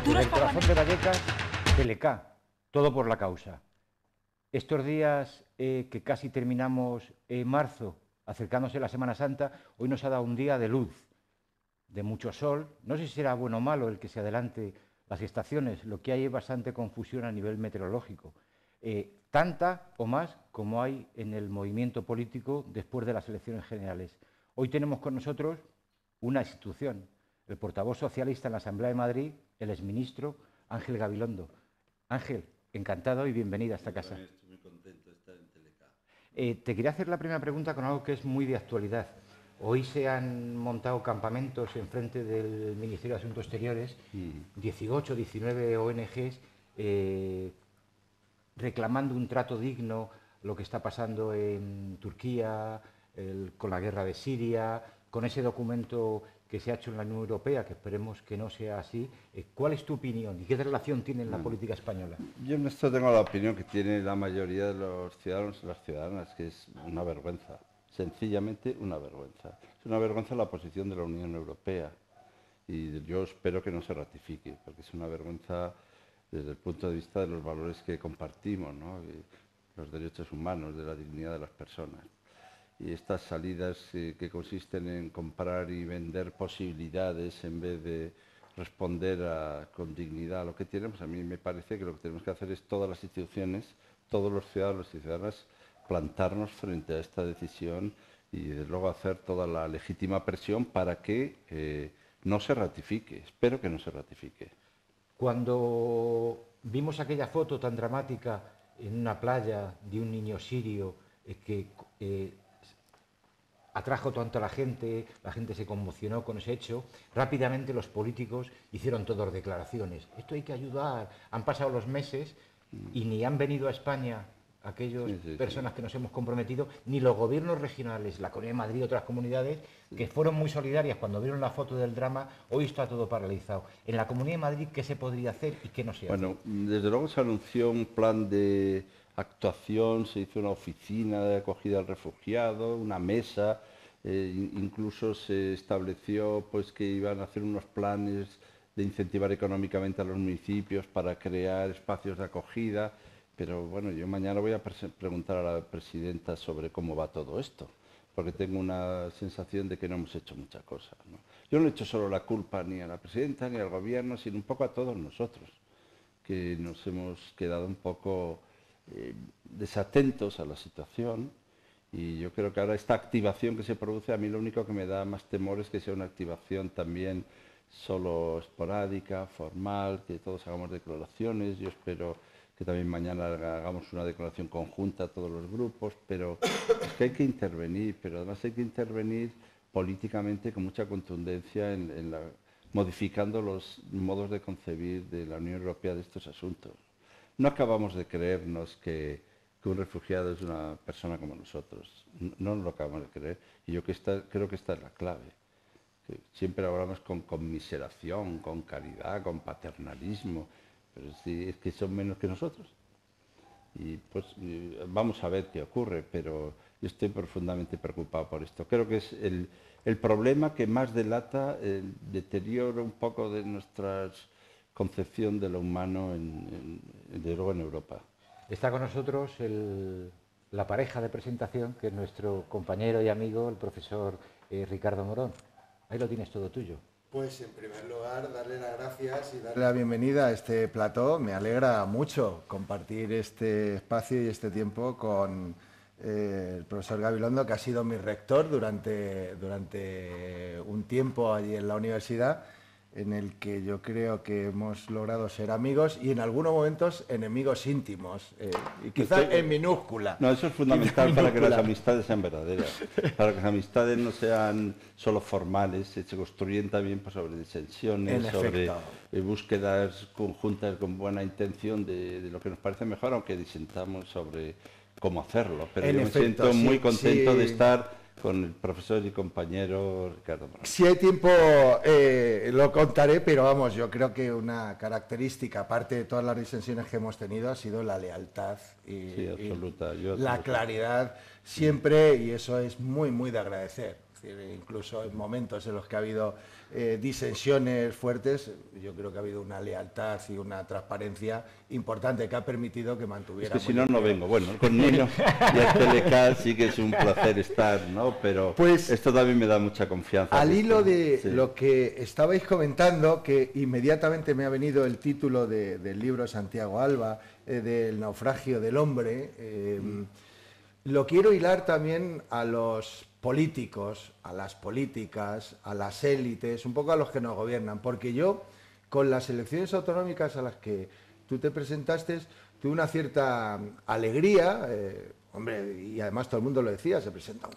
Futuros Del corazón de Vallecas, TLK, todo por la causa. Estos días eh, que casi terminamos en marzo, acercándose la Semana Santa, hoy nos ha dado un día de luz, de mucho sol. No sé si será bueno o malo el que se adelante las estaciones, lo que hay es bastante confusión a nivel meteorológico. Eh, tanta o más como hay en el movimiento político después de las elecciones generales. Hoy tenemos con nosotros una institución, el portavoz socialista en la Asamblea de Madrid, el exministro Ángel Gabilondo. Ángel, encantado y bienvenida a esta casa. Estoy muy contento de estar en Teleca. Eh, te quería hacer la primera pregunta con algo que es muy de actualidad. Hoy se han montado campamentos en frente del Ministerio de Asuntos Exteriores, 18, 19 ONGs, eh, reclamando un trato digno, lo que está pasando en Turquía, el- con la guerra de Siria, con ese documento que se ha hecho en la Unión Europea, que esperemos que no sea así. Eh, ¿Cuál es tu opinión y qué relación tiene en la política española? Yo en esto tengo la opinión que tiene la mayoría de los ciudadanos y las ciudadanas, que es una vergüenza, sencillamente una vergüenza. Es una vergüenza la posición de la Unión Europea y yo espero que no se ratifique, porque es una vergüenza desde el punto de vista de los valores que compartimos, ¿no? Y los derechos humanos, de la dignidad de las personas. Y estas salidas eh, que consisten en comprar y vender posibilidades en vez de responder con dignidad a lo que tenemos, a mí me parece que lo que tenemos que hacer es todas las instituciones, todos los ciudadanos y ciudadanas, plantarnos frente a esta decisión y desde luego hacer toda la legítima presión para que eh, no se ratifique. Espero que no se ratifique. Cuando vimos aquella foto tan dramática en una playa de un niño sirio eh, que atrajo tanto a la gente, la gente se conmocionó con ese hecho, rápidamente los políticos hicieron todas declaraciones. Esto hay que ayudar. Han pasado los meses y ni han venido a España aquellas Sí, sí, sí. personas que nos hemos comprometido, ni los gobiernos regionales, la Comunidad de Madrid y otras comunidades, que fueron muy solidarias cuando vieron la foto del drama, hoy está todo paralizado. En la Comunidad de Madrid, ¿qué se podría hacer y qué no se hace? Bueno, desde luego se anunció un plan de actuación, se hizo una oficina de acogida al refugiado, una mesa, eh, in- incluso se estableció pues que iban a hacer unos planes de incentivar económicamente a los municipios para crear espacios de acogida, pero bueno, yo mañana voy a preguntar a la presidenta sobre cómo va todo esto, porque tengo una sensación de que no hemos hecho mucha cosa. Yo no he hecho solo la culpa ni a la presidenta ni al gobierno, sino un poco a todos nosotros que nos hemos quedado un poco eh, desatentos a la situación y yo creo que ahora esta activación que se produce, a mí lo único que me da más temor es que sea una activación también solo esporádica, formal, que todos hagamos declaraciones, yo espero que también mañana haga- hagamos una declaración conjunta a todos los grupos, pero es que hay que intervenir, pero además hay que intervenir políticamente con mucha contundencia en, modificando los modos de concebir de la Unión Europea de estos asuntos. No acabamos de creernos que, un refugiado es una persona como nosotros. No, no nos lo acabamos de creer. Y yo creo que esta es la clave. Siempre hablamos con conmiseración, con caridad, con paternalismo, pero sí, es que son menos que nosotros. Y pues vamos a ver qué ocurre, pero yo estoy profundamente preocupado por esto. Creo que es el, problema que más delata el deterioro un poco de nuestra concepción de lo humano, en, en- desde luego en Europa. Está con nosotros el- la pareja de presentación, que es nuestro compañero y amigo, el profesor eh, Ricardo Morón. Ahí lo tienes todo tuyo. Pues en primer lugar, darle las gracias y darle la bienvenida a este plató. Me alegra mucho compartir este espacio y este tiempo con eh, el profesor Gabilondo, que ha sido mi rector durante, durante un tiempo allí en la universidad, en el que yo creo que hemos logrado ser amigos y en algunos momentos enemigos íntimos, eh, y quizás Estoy- en minúscula. No, eso es fundamental para que las amistades sean verdaderas, para que las amistades no sean solo formales, se se construyen también pues, sobre disensiones, En sobre eh, búsquedas conjuntas con buena intención de, de lo que nos parece mejor, aunque disentamos sobre cómo hacerlo. Pero En yo me siento sí, muy contento sí. de estar con el profesor y compañero Ricardo. Si hay tiempo, eh, lo contaré, pero vamos, yo creo que una característica, aparte de todas las disensiones que hemos tenido, ha sido la lealtad y, Sí, y absoluta, yo la absoluta. claridad siempre, y eso es muy, muy de agradecer. incluso en momentos en los que ha habido eh, disensiones fuertes, yo creo que ha habido una lealtad y una transparencia importante que ha permitido que mantuviera. Es que si no, no vengo. Bueno, con Nino y el sí que es un placer estar, ¿no? Pero pues, esto también me da mucha confianza. Al hilo de lo que estabais comentando, que inmediatamente me ha venido el título del libro Santiago Alba, eh, del naufragio del hombre. Eh, lo quiero hilar también a los políticos, a las políticas, a las élites, un poco a los que nos gobiernan, porque yo con las elecciones autonómicas a las que tú te presentaste tuve una cierta alegría, eh, hombre, y además todo el mundo lo decía, se presenta un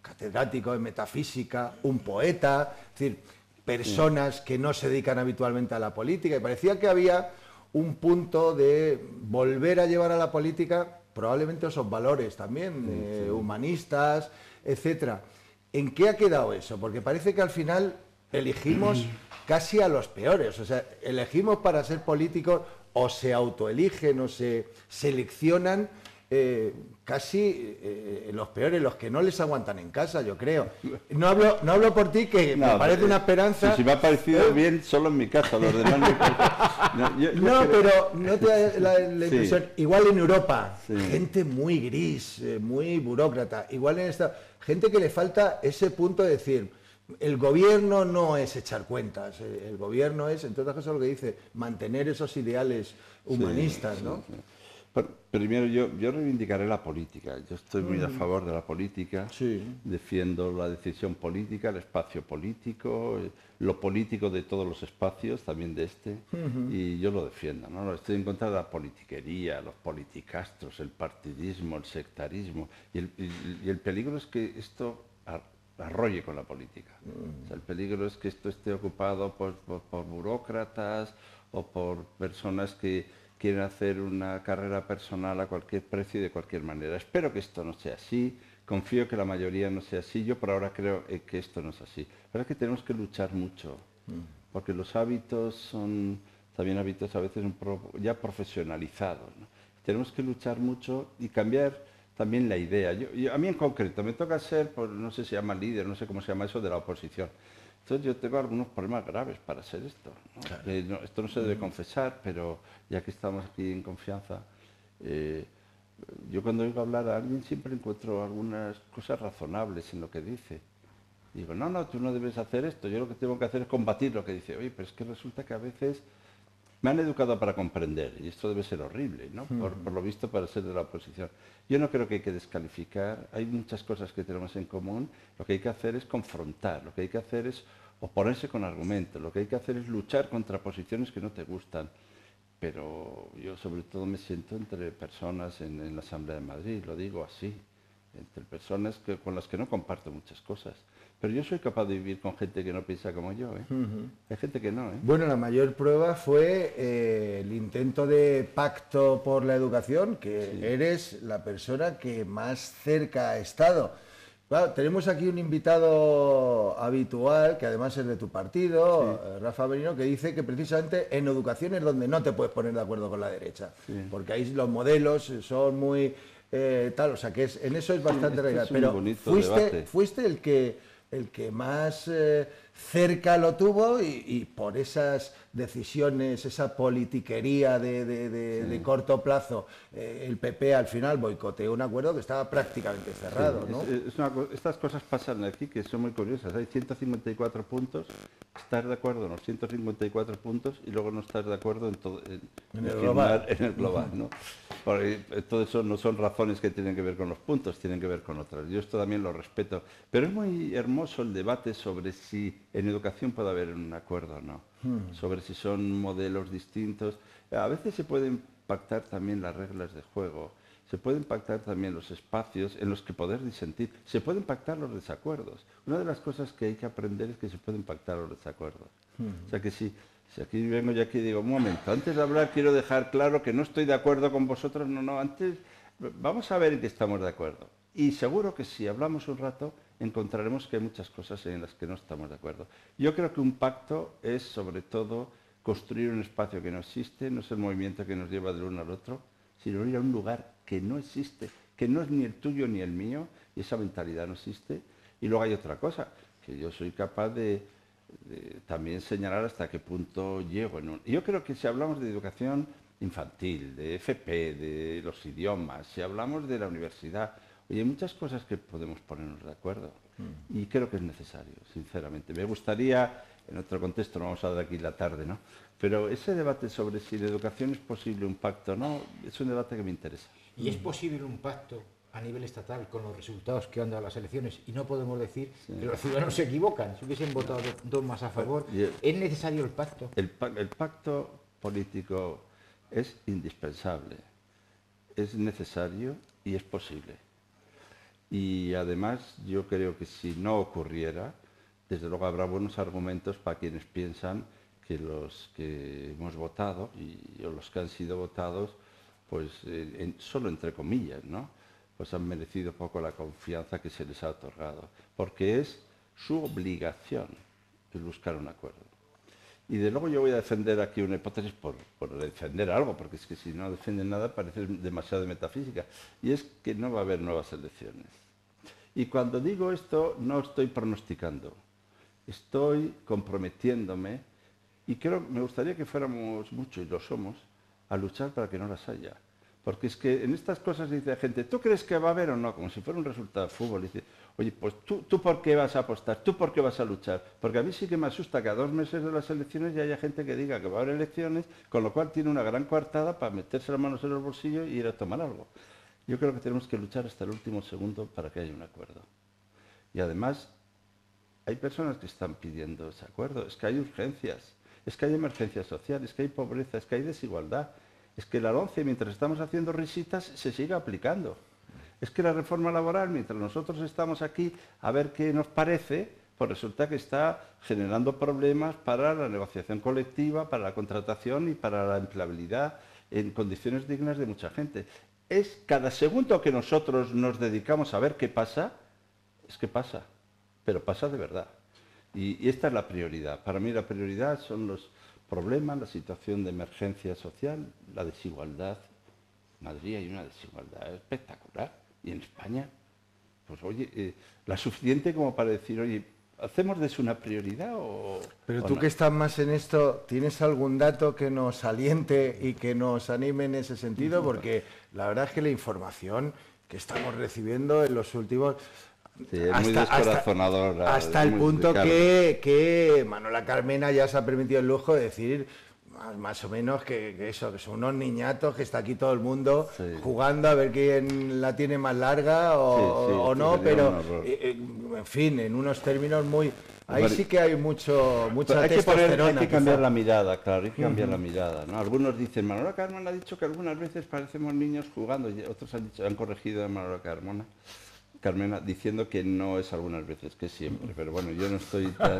catedrático de metafísica, un poeta, es decir, personas que no se dedican habitualmente a la política, y parecía que había un punto de volver a llevar a la política probablemente esos valores también, eh, humanistas, etcétera. ¿En qué ha quedado eso? Porque parece que al final elegimos casi a los peores, o sea, elegimos para ser políticos o se autoeligen o se seleccionan eh, casi eh, los peores, los que no les aguantan en casa, yo creo. No hablo, no hablo por ti, que me parece una esperanza. Si, me ha parecido bien solo en mi casa, los demás No, pero no te da la, impresión. Igual en Europa, gente muy gris, eh, muy burócrata. Igual en esta. Gente que le falta ese punto de decir. El gobierno no es echar cuentas, el gobierno es, entre otras cosas, lo que dice, mantener esos ideales humanistas, ¿no? Primero, yo, yo reivindicaré la política. Yo estoy muy a favor de la política. Defiendo la decisión política, el espacio político, eh, lo político de todos los espacios, también de este. Y yo lo defiendo. ¿no? Estoy en contra de la politiquería, los politicastros, el partidismo, el sectarismo. Y el, peligro es que esto arrolle con la política. el peligro es que esto esté ocupado por burócratas o por personas que quieren hacer una carrera personal a cualquier precio y de cualquier manera. Espero que esto no sea así, confío que la mayoría no sea así, yo por ahora creo eh, que esto no es así. Pero es que tenemos que luchar mucho, mm. porque los hábitos son también hábitos a veces ya profesionalizados. Tenemos que luchar mucho y cambiar también la idea. a mí en concreto me toca ser, pues, no sé si se llama líder, no sé cómo se llama eso, de la oposición. Entonces yo tengo algunos problemas graves para hacer esto. esto no se debe confesar, pero ya que estamos aquí en confianza, eh, yo cuando oigo hablar a alguien siempre encuentro algunas cosas razonables en lo que dice. Digo, no, no, tú no debes hacer esto, yo lo que tengo que hacer es combatir lo que dice. Oye, pero es que resulta que a veces me han educado para comprender y esto debe ser horrible, ¿no? Por, por, lo visto para ser de la oposición. Yo no creo que hay que descalificar, hay muchas cosas que tenemos en común, lo que hay que hacer es confrontar, lo que hay que hacer es oponerse con argumentos, lo que hay que hacer es luchar contra posiciones que no te gustan. Pero yo sobre todo me siento entre personas en, la Asamblea de Madrid, lo digo así, entre personas con las que no comparto muchas cosas. Pero yo soy capaz de vivir con gente que no piensa como yo. ¿eh? Hay gente que no. ¿eh? Bueno, la mayor prueba fue eh, el intento de pacto por la educación, que eres la persona que más cerca ha estado. tenemos aquí un invitado habitual, que además es de tu partido, eh, Rafa Benino, que dice que precisamente en educación es donde no te puedes poner de acuerdo con la derecha, porque ahí los modelos son muy tal, o sea que es, en eso es bastante real. Pero fuiste, fuiste el que el que más eh, cerca lo tuvo y, por esas decisiones, esa politiquería de, corto plazo, eh, el PP al final boicoteó un acuerdo que estaba prácticamente cerrado. estas cosas pasan aquí que son muy curiosas. Hay 154 puntos, estar de acuerdo en los 154 puntos y luego no estar de acuerdo en, todo, en, el, global. El global ¿no? Porque todo eso no son razones que tienen que ver con los puntos, tienen que ver con otras. Yo esto también lo respeto. Pero es muy hermoso el debate sobre si en educación puede haber un acuerdo o no, hmm. sobre si son modelos distintos. A veces se pueden pactar también las reglas de juego, se pueden pactar también los espacios en los que poder disentir, se pueden pactar los desacuerdos. Una de las cosas que hay que aprender es que se pueden pactar los desacuerdos. Hmm. O sea que si, si aquí vengo yo aquí y digo, un momento, antes de hablar quiero dejar claro que no estoy de acuerdo con vosotros, no, no, antes vamos a ver en qué estamos de acuerdo. Y seguro que si hablamos un rato, encontraremos que hay muchas cosas en las que no estamos de acuerdo. Yo creo que un pacto es sobre todo construir un espacio que no existe, no es el movimiento que nos lleva del uno al otro, sino ir a un lugar que no existe, que no es ni el tuyo ni el mío, y esa mentalidad no existe, Y luego hay otra cosa, que yo soy capaz de, también señalar hasta qué punto llego. Yo creo que si hablamos de educación infantil, de FP, de los idiomas, si hablamos de la universidad, oye, hay muchas cosas que podemos ponernos de acuerdo. Mm. Y creo que es necesario, sinceramente. Me gustaría, en otro contexto, no vamos a dar aquí la tarde, ¿no? Pero ese debate sobre si la educación es posible un pacto o no, es un debate que me interesa. ¿Y es posible un pacto a nivel estatal con los resultados que han dado las elecciones y no podemos decir que los ciudadanos se equivocan, si hubiesen votado dos más a favor, ¿es necesario el pacto? El, el pacto político es indispensable, es necesario y es posible. Y además yo creo que si no ocurriera, desde luego habrá buenos argumentos para quienes piensan que los que hemos votado y los que han sido votados, pues eh, solo entre comillas, ¿no? pues han merecido poco la confianza que se les ha otorgado, porque es su obligación el buscar un acuerdo. Y de luego yo voy a defender aquí una hipótesis por, defender algo, porque es que si no defienden nada parece demasiado metafísica, y es que no va a haber nuevas elecciones. Y cuando digo esto no estoy pronosticando, estoy comprometiéndome, y creo, me gustaría que fuéramos muchos, y lo somos, a luchar para que no las haya. Porque es que en estas cosas dice la gente, ¿tú crees que va a haber o no? Como si fuera un resultado de fútbol. Oye, pues ¿tú, tú por qué vas a apostar, tú por qué vas a luchar. Porque a mí sí que me asusta que a dos meses de las elecciones ya haya gente que diga que va a haber elecciones, con lo cual tiene una gran coartada para meterse las manos en los bolsillos y ir a tomar algo. Yo creo que tenemos que luchar hasta el último segundo para que haya un acuerdo. Y además, hay personas que están pidiendo ese acuerdo. Es que hay urgencias, es que hay emergencias sociales, es que hay pobreza, es que hay desigualdad es que la 11, mientras estamos haciendo risitas, se sigue aplicando. Es que la reforma laboral, mientras nosotros estamos aquí a ver qué nos parece, pues resulta que está generando problemas para la negociación colectiva, para la contratación y para la empleabilidad en condiciones dignas de mucha gente. Es cada segundo que nosotros nos dedicamos a ver qué pasa, es que pasa, pero pasa de verdad. Y, esta es la prioridad. Para mí la prioridad son los, problema, la situación de emergencia social, la desigualdad. En Madrid hay una desigualdad espectacular. Y en España, pues oye, eh, la suficiente como para decir, oye, ¿hacemos de eso una prioridad o.? Pero tú que estás más en esto, ¿tienes algún dato que nos aliente y que nos anime en ese sentido? Porque la verdad es que la información que estamos recibiendo en los últimos hasta, el punto que, que, Manuela Carmena ya se ha permitido el lujo de decir más, o menos que, eso, que son unos niñatos, que está aquí todo el mundo jugando a ver quién la tiene más larga o, no, pero eh, eh, en fin, en unos términos muy... Ahí sí que hay mucho, mucha hay que, hay que cambiar la mirada, claro, hay que cambiar la mirada. ¿no? Algunos dicen, Manuela Carmona ha dicho que algunas veces parecemos niños jugando, y otros han dicho, han corregido a Manuela Carmona. Carmena, diciendo que no es algunas veces, que siempre. Pero bueno, yo no estoy tan...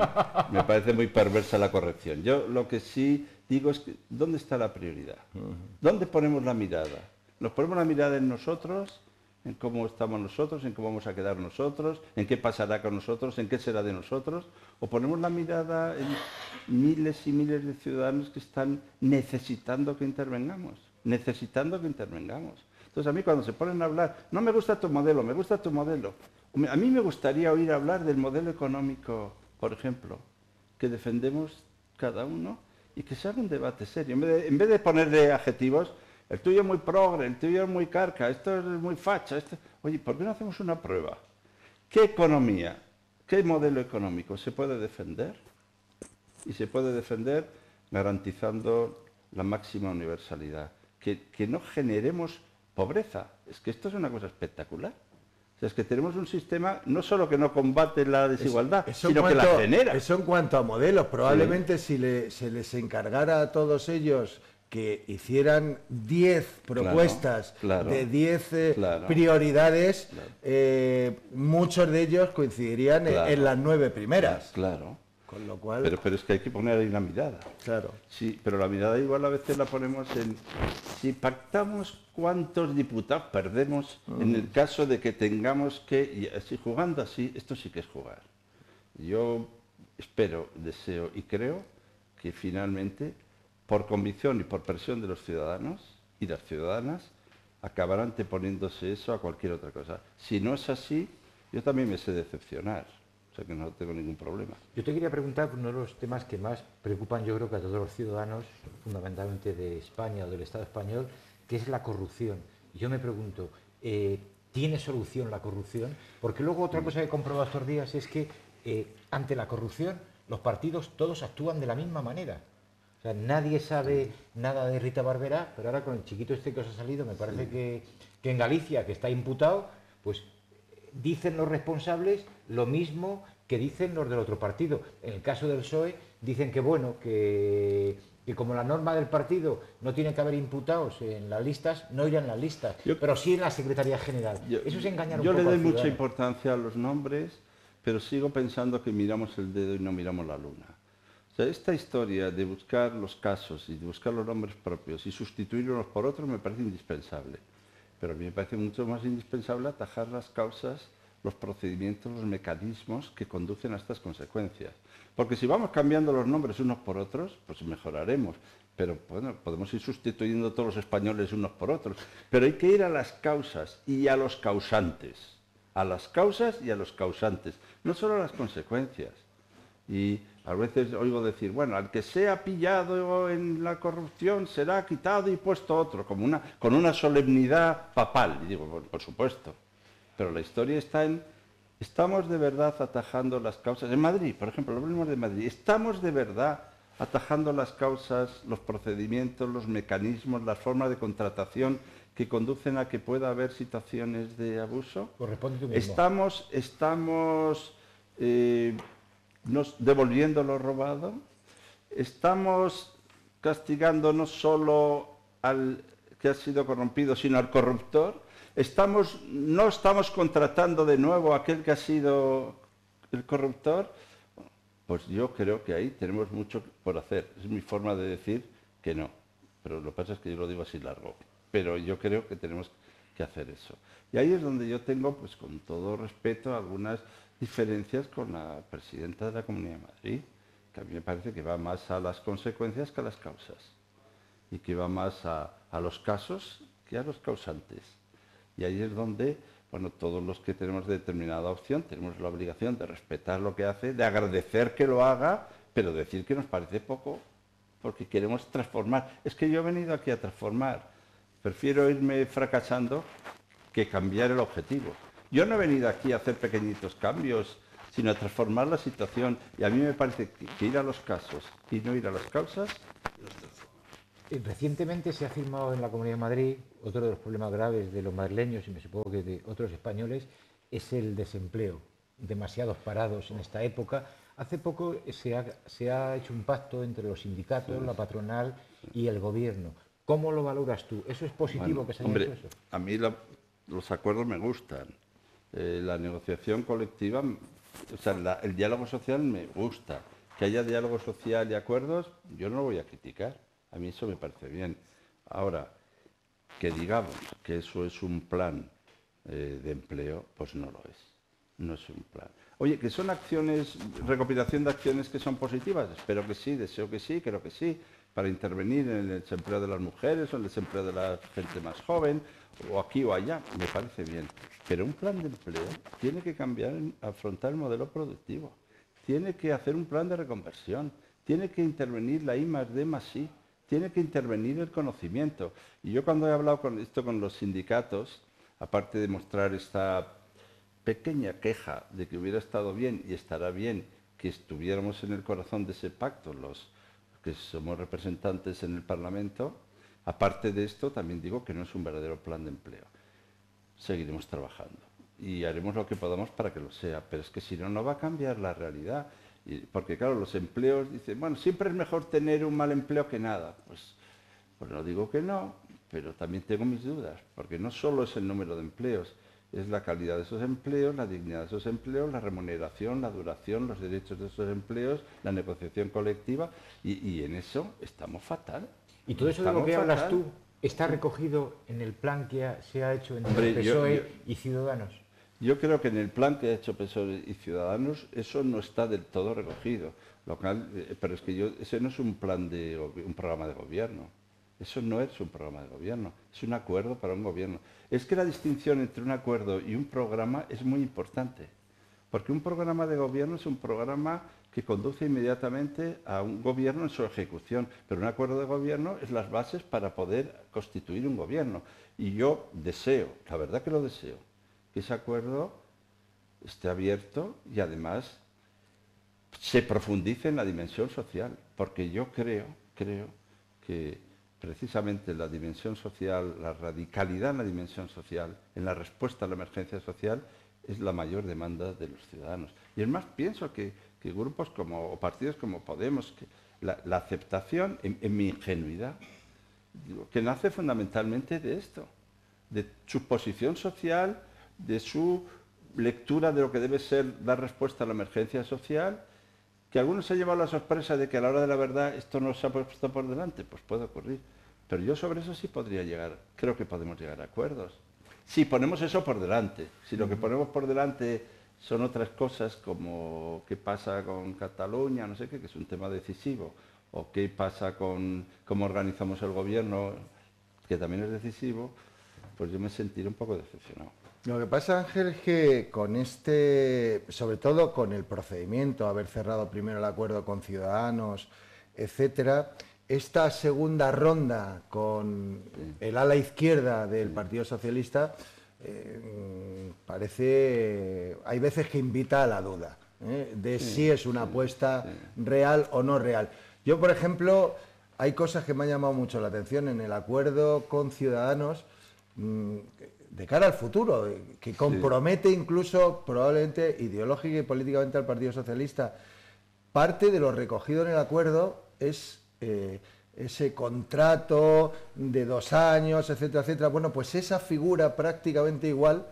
Me parece muy perversa la corrección. Yo lo que sí digo es que, ¿dónde está la prioridad? ¿Dónde ponemos la mirada? ¿Nos ponemos la mirada en nosotros? ¿En cómo estamos nosotros? ¿En cómo vamos a quedar nosotros? ¿En qué pasará con nosotros? ¿En qué será de nosotros? ¿O ponemos la mirada en miles y miles de ciudadanos que están necesitando que intervengamos? Necesitando que intervengamos. Entonces a mí cuando se ponen a hablar, no me gusta tu modelo, me gusta tu modelo. A mí me gustaría oír hablar del modelo económico, por ejemplo, que defendemos cada uno y que se haga un debate serio. En vez de, ponerle adjetivos, el tuyo es muy progre, el tuyo es muy carca, esto es muy facha. Oye, ¿por qué no hacemos una prueba? ¿Qué economía, qué modelo económico se puede defender? Y se puede defender garantizando la máxima universalidad. que no generemos pobreza. Es que esto es una cosa espectacular. O sea, es que tenemos un sistema no solo que no combate la desigualdad, sino que la genera. Eso en cuanto a modelos. Probablemente si se les encargara a todos ellos que hicieran 10 propuestas de 10 eh, prioridades, eh, muchos de ellos coincidirían en, las nueve primeras. Claro. Con lo cual... Pero, pero es que hay que poner ahí la mirada. Claro. Sí, pero la mirada igual a veces la ponemos en... Si pactamos cuántos diputados perdemos en el caso de que tengamos que... Y así jugando así, esto sí que es jugar. Yo espero, deseo y creo que finalmente, por convicción y por presión de los ciudadanos y las ciudadanas, acabarán anteponiéndose eso a cualquier otra cosa. Si no es así, Yo también me sé decepcionar, o sea que no tengo ningún problema. Yo te quería preguntar uno de los temas que más preocupan yo creo que a todos los ciudadanos, fundamentalmente de España o del Estado español, que es la corrupción. Yo me pregunto, eh, ¿tiene solución la corrupción? Porque luego otra cosa que he comprobado estos días es que eh, ante la corrupción los partidos todos actúan de la misma manera. O sea, nadie sabe nada de Rita Barberá, pero ahora con el chiquito este que os ha salido, me parece que, que en Galicia, que está imputado, pues dicen los responsables lo mismo que dicen los del otro partido. En el caso del PSOE dicen que bueno, que, como la norma del partido no tiene que haber imputados en las listas, no irán en las listas, pero sí en la Secretaría General. Eso es engañar un yo poco Yo le doy mucha importancia a los nombres, pero sigo pensando que miramos el dedo y no miramos la luna. O sea, esta historia de buscar los casos y de buscar los nombres propios y sustituirlos por otros me parece indispensable. Pero a mí me parece mucho más indispensable atajar las causas, los procedimientos, los mecanismos que conducen a estas consecuencias. Porque si vamos cambiando los nombres unos por otros, pues mejoraremos. Pero bueno, podemos ir sustituyendo todos los españoles unos por otros. Pero hay que ir a las causas y a los causantes. A las causas y a los causantes. No solo a las consecuencias. Y a veces oigo decir, bueno, al que sea pillado en la corrupción será quitado y puesto otro, como una, con una solemnidad papal. Y digo, por supuesto. Pero la historia está en, estamos de verdad atajando las causas. En Madrid, por ejemplo, hablemos de Madrid. Estamos de verdad atajando las causas, los procedimientos, los mecanismos, las formas de contratación que conducen a que pueda haber situaciones de abuso. Estamos, estamos eh, devolviendo lo robado, estamos castigando no solo al que ha sido corrompido, sino al corruptor, estamos, no estamos contratando de nuevo a aquel que ha sido el corruptor, pues yo creo que ahí tenemos mucho por hacer. Es mi forma de decir que no, pero lo que pasa es que yo lo digo así largo, pero yo creo que tenemos que hacer eso. Y ahí es donde yo tengo, pues con todo respeto, algunas diferencias con la presidenta de la Comunidad de Madrid, que a mí me parece que va más a las consecuencias que a las causas, y que va más a, los casos que a los causantes. Y ahí es donde, bueno, todos los que tenemos determinada opción tenemos la obligación de respetar lo que hace, de agradecer que lo haga, pero decir que nos parece poco, porque queremos transformar. Es que yo he venido aquí a transformar. Prefiero irme fracasando que cambiar el objetivo. Yo no he venido aquí a hacer pequeñitos cambios, sino a transformar la situación. Y a mí me parece que, ir a los casos y no ir a las causas eh, Recientemente se ha firmado en la Comunidad de Madrid otro de los problemas graves de los madrileños y me supongo que de otros españoles es el desempleo. Demasiados parados en esta época. Hace poco se ha, hecho un pacto entre los sindicatos, la patronal y el gobierno. ¿Cómo lo valoras tú? ¿Eso es positivo que se haya hecho eso? A mí los acuerdos me gustan. Eh, la negociación colectiva, o sea, el diálogo social me gusta. Que haya diálogo social y acuerdos, yo no lo voy a criticar. A mí eso me parece bien. Ahora, que digamos que eso es un plan eh, de empleo, pues no lo es. No es un plan. Oye, que son acciones, recopilación de acciones que son positivas. Espero que sí, deseo que sí, creo que sí, para intervenir en el desempleo de las mujeres o en el desempleo de la gente más joven o aquí o allá, me parece bien. Pero un plan de empleo tiene que cambiar, afrontar el modelo productivo, tiene que hacer un plan de reconversión, tiene que intervenir la I más D I, tiene que intervenir el conocimiento. Y yo cuando he hablado con esto con los sindicatos, aparte de mostrar esta pequeña queja de que hubiera estado bien y estará bien que estuviéramos en el corazón de ese pacto los que somos representantes en el Parlamento, Aparte de esto, también digo que no es un verdadero plan de empleo. Seguiremos trabajando y haremos lo que podamos para que lo sea, pero es que si no, no va a cambiar la realidad. porque claro, los empleos dicen, bueno, siempre es mejor tener un mal empleo que nada. Pues, pues no digo que no, pero también tengo mis dudas, porque no solo es el número de empleos, es la calidad de esos empleos, la dignidad de esos empleos, la remuneración, la duración, los derechos de esos empleos, la negociación colectiva, y, y en eso estamos fatal. Y todo eso de lo que hablas tú está recogido en el plan que se ha hecho entre PSOE y Ciudadanos. Yo creo que en el plan que ha hecho PSOE y Ciudadanos eso no está del todo recogido. Local, eh, pero es que yo, ese no es un plan de un programa de gobierno. Eso no es un programa de gobierno, es un acuerdo para un gobierno. Es que la distinción entre un acuerdo y un programa es muy importante, porque un programa de gobierno es un programa que conduce inmediatamente a un gobierno en su ejecución, pero un acuerdo de gobierno es las bases para poder constituir un gobierno. Y yo deseo, la verdad que lo deseo, que ese acuerdo esté abierto y además se profundice en la dimensión social, porque yo creo, creo que precisamente la dimensión social, la radicalidad en la dimensión social, en la respuesta a la emergencia social, es la mayor demanda de los ciudadanos. Y es más, pienso que, grupos como, o partidos como Podemos, que la, aceptación, en, mi ingenuidad, que nace fundamentalmente de esto, de su posición social, de su lectura de lo que debe ser dar respuesta a la emergencia social, que algunos se han llevado la sorpresa de que a la hora de la verdad esto no se ha puesto por delante, pues puede ocurrir. Pero yo sobre eso sí podría llegar, creo que podemos llegar a acuerdos. Si ponemos eso por delante, si lo que ponemos por delante son otras cosas como qué pasa con Cataluña, no sé qué, que es un tema decisivo, o qué pasa con cómo organizamos el gobierno, que también es decisivo, pues yo me sentiré un poco decepcionado. Lo que pasa, Ángel, es que con este, sobre todo con el procedimiento, haber cerrado primero el acuerdo con Ciudadanos, etcétera, esta segunda ronda con el ala izquierda del Partido Socialista eh, parece, hay veces que invita a la duda ¿eh? de si es una apuesta real o no real. Yo, por ejemplo, hay cosas que me han llamado mucho la atención en el acuerdo con Ciudadanos. Mm, de cara al futuro, que compromete incluso probablemente ideológica y políticamente al Partido Socialista. Parte de lo recogido en el acuerdo es eh, ese contrato de dos años, etcétera, etcétera. Bueno, pues esa figura prácticamente igual,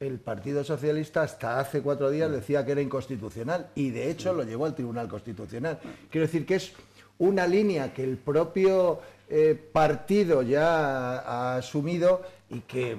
el Partido Socialista hasta hace cuatro días decía que era inconstitucional y de hecho lo llevó al Tribunal Constitucional. Quiero decir que es una línea que el propio eh, partido ya ha asumido y que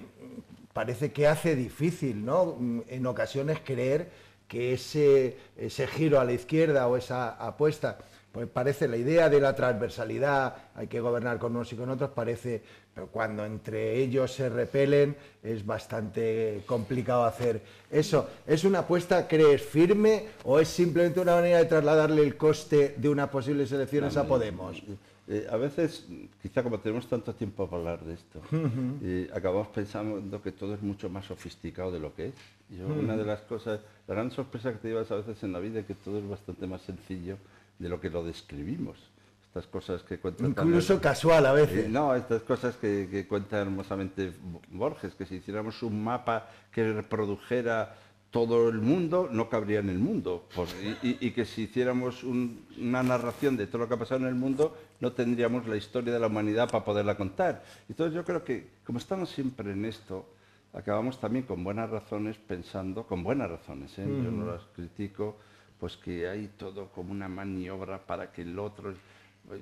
parece que hace difícil, ¿no? En ocasiones creer que ese, ese giro a la izquierda o esa apuesta, pues parece la idea de la transversalidad, hay que gobernar con unos y con otros, parece, pero cuando entre ellos se repelen es bastante complicado hacer eso. ¿Es una apuesta, crees, firme o es simplemente una manera de trasladarle el coste de unas posibles elecciones a Podemos? Eh, a veces, quizá como tenemos tanto tiempo para hablar de esto, eh, acabamos pensando que todo es mucho más sofisticado de lo que es. Yo, Una de las cosas, la gran sorpresa que te llevas a veces en la vida es que todo es bastante más sencillo de lo que lo describimos. Estas cosas que cuentan... Incluso casual a veces. Eh, no, estas cosas que, que cuenta hermosamente Borges, que si hiciéramos un mapa que reprodujera todo el mundo no cabría en el mundo. y, que si hiciéramos una narración de todo lo que ha pasado en el mundo, no tendríamos la historia de la humanidad para poderla contar. Entonces yo creo que, como estamos siempre en esto, acabamos también con buenas razones pensando, con buenas razones, ¿eh? yo no las critico, pues que hay todo como una maniobra para que el otro...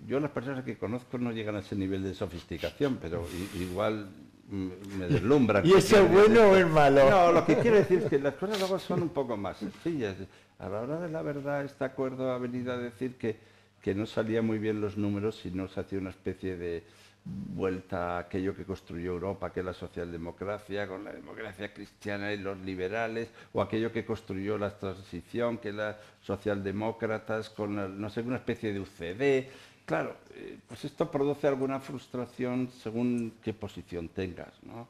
Yo las personas que conozco no llegan a ese nivel de sofisticación, pero igual me deslumbra. ¿Y eso es bueno o es malo? No, lo que quiero decir es que las cosas luego son un poco más sencillas. A la hora de la verdad, este acuerdo ha venido a decir que, que no salían muy bien los números si no se hacía una especie de vuelta a aquello que construyó Europa, que es la socialdemocracia, con la democracia cristiana y los liberales, o aquello que construyó la transición, que es la socialdemócratas, con no sé, una especie de UCD. Claro, eh, pues esto produce alguna frustración según qué posición tengas, ¿no?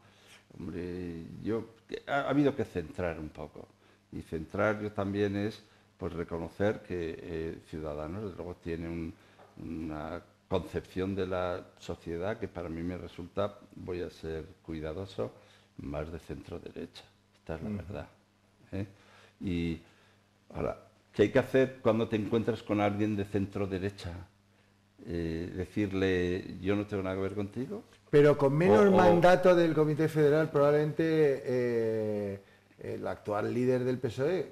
Hombre, yo, ha, habido que centrar un poco. Y centrar yo también es pues reconocer que eh, Ciudadanos, desde luego, tiene una concepción de la sociedad que para mí me resulta, voy a ser cuidadoso, más de centro derecha. Esta es la verdad. ¿eh? Y ahora, ¿qué hay que hacer cuando te encuentras con alguien de centro derecha? Eh, decirle yo no tengo nada que ver contigo. Pero con menos mandato del Comité Federal probablemente eh, el actual líder del PSOE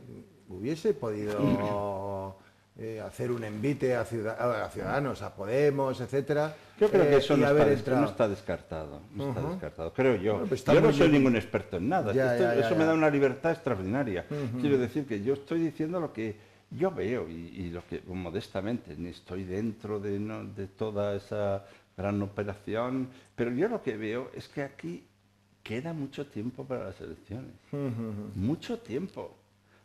hubiese podido eh, hacer un envite a, Ciudadanos, a Podemos, etcétera. Yo creo que eso no está, descartado, no está descartado, creo yo. Pues yo no soy ningún experto en nada, eso me da una libertad extraordinaria. Quiero decir que yo estoy diciendo lo que yo veo, y, lo que modestamente, ni estoy dentro de, de toda esa gran operación, pero yo lo que veo es que aquí queda mucho tiempo para las elecciones. mucho tiempo.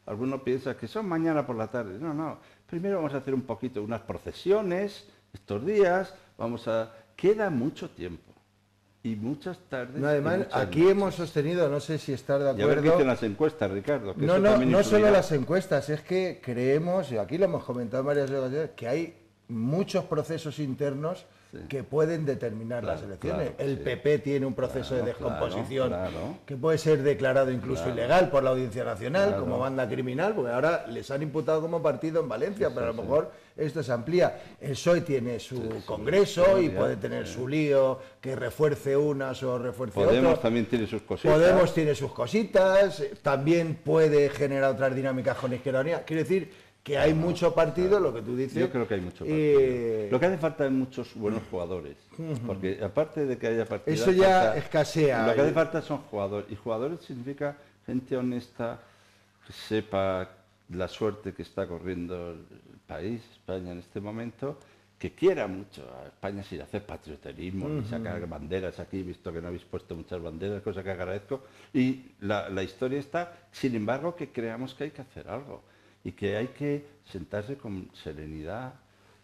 Algunos piensan que son mañana por la tarde. No, no. Primero vamos a hacer un poquito, unas procesiones estos días. Vamos a... Queda mucho tiempo. Y muchas tardes. además, aquí hemos sostenido, no sé si estás de acuerdo. Ya ver qué dicen las encuestas, Ricardo. no, no, no solo las encuestas, es que creemos, y aquí lo hemos comentado varias veces, que hay muchos procesos internos que pueden determinar las elecciones. el PP tiene un proceso de descomposición que puede ser declarado incluso ilegal por la Audiencia Nacional como banda criminal, porque ahora les han imputado como partido en Valencia, pero a lo mejor esto se amplía. El PSOE tiene su congreso y puede tener su lío que refuerce unas o refuerce otras. Podemos también tiene sus cositas. Podemos tiene sus cositas, también puede generar otras dinámicas con Izquierda Unida. Quiero decir que hay mucho partido, lo que tú dices. Yo creo que hay mucho partido. Lo que hace falta es muchos buenos jugadores, porque aparte de que haya partidos... Eso ya escasea. Lo que hace falta son jugadores, y jugadores significa gente honesta, que sepa la suerte que está corriendo el país, España en este momento, que quiera mucho a España sin hacer patrioterismo, ni sacar banderas aquí, visto que no habéis puesto muchas banderas, cosa que agradezco. Y la historia está, sin embargo, que creamos que hay que hacer algo y que hay que sentarse con serenidad,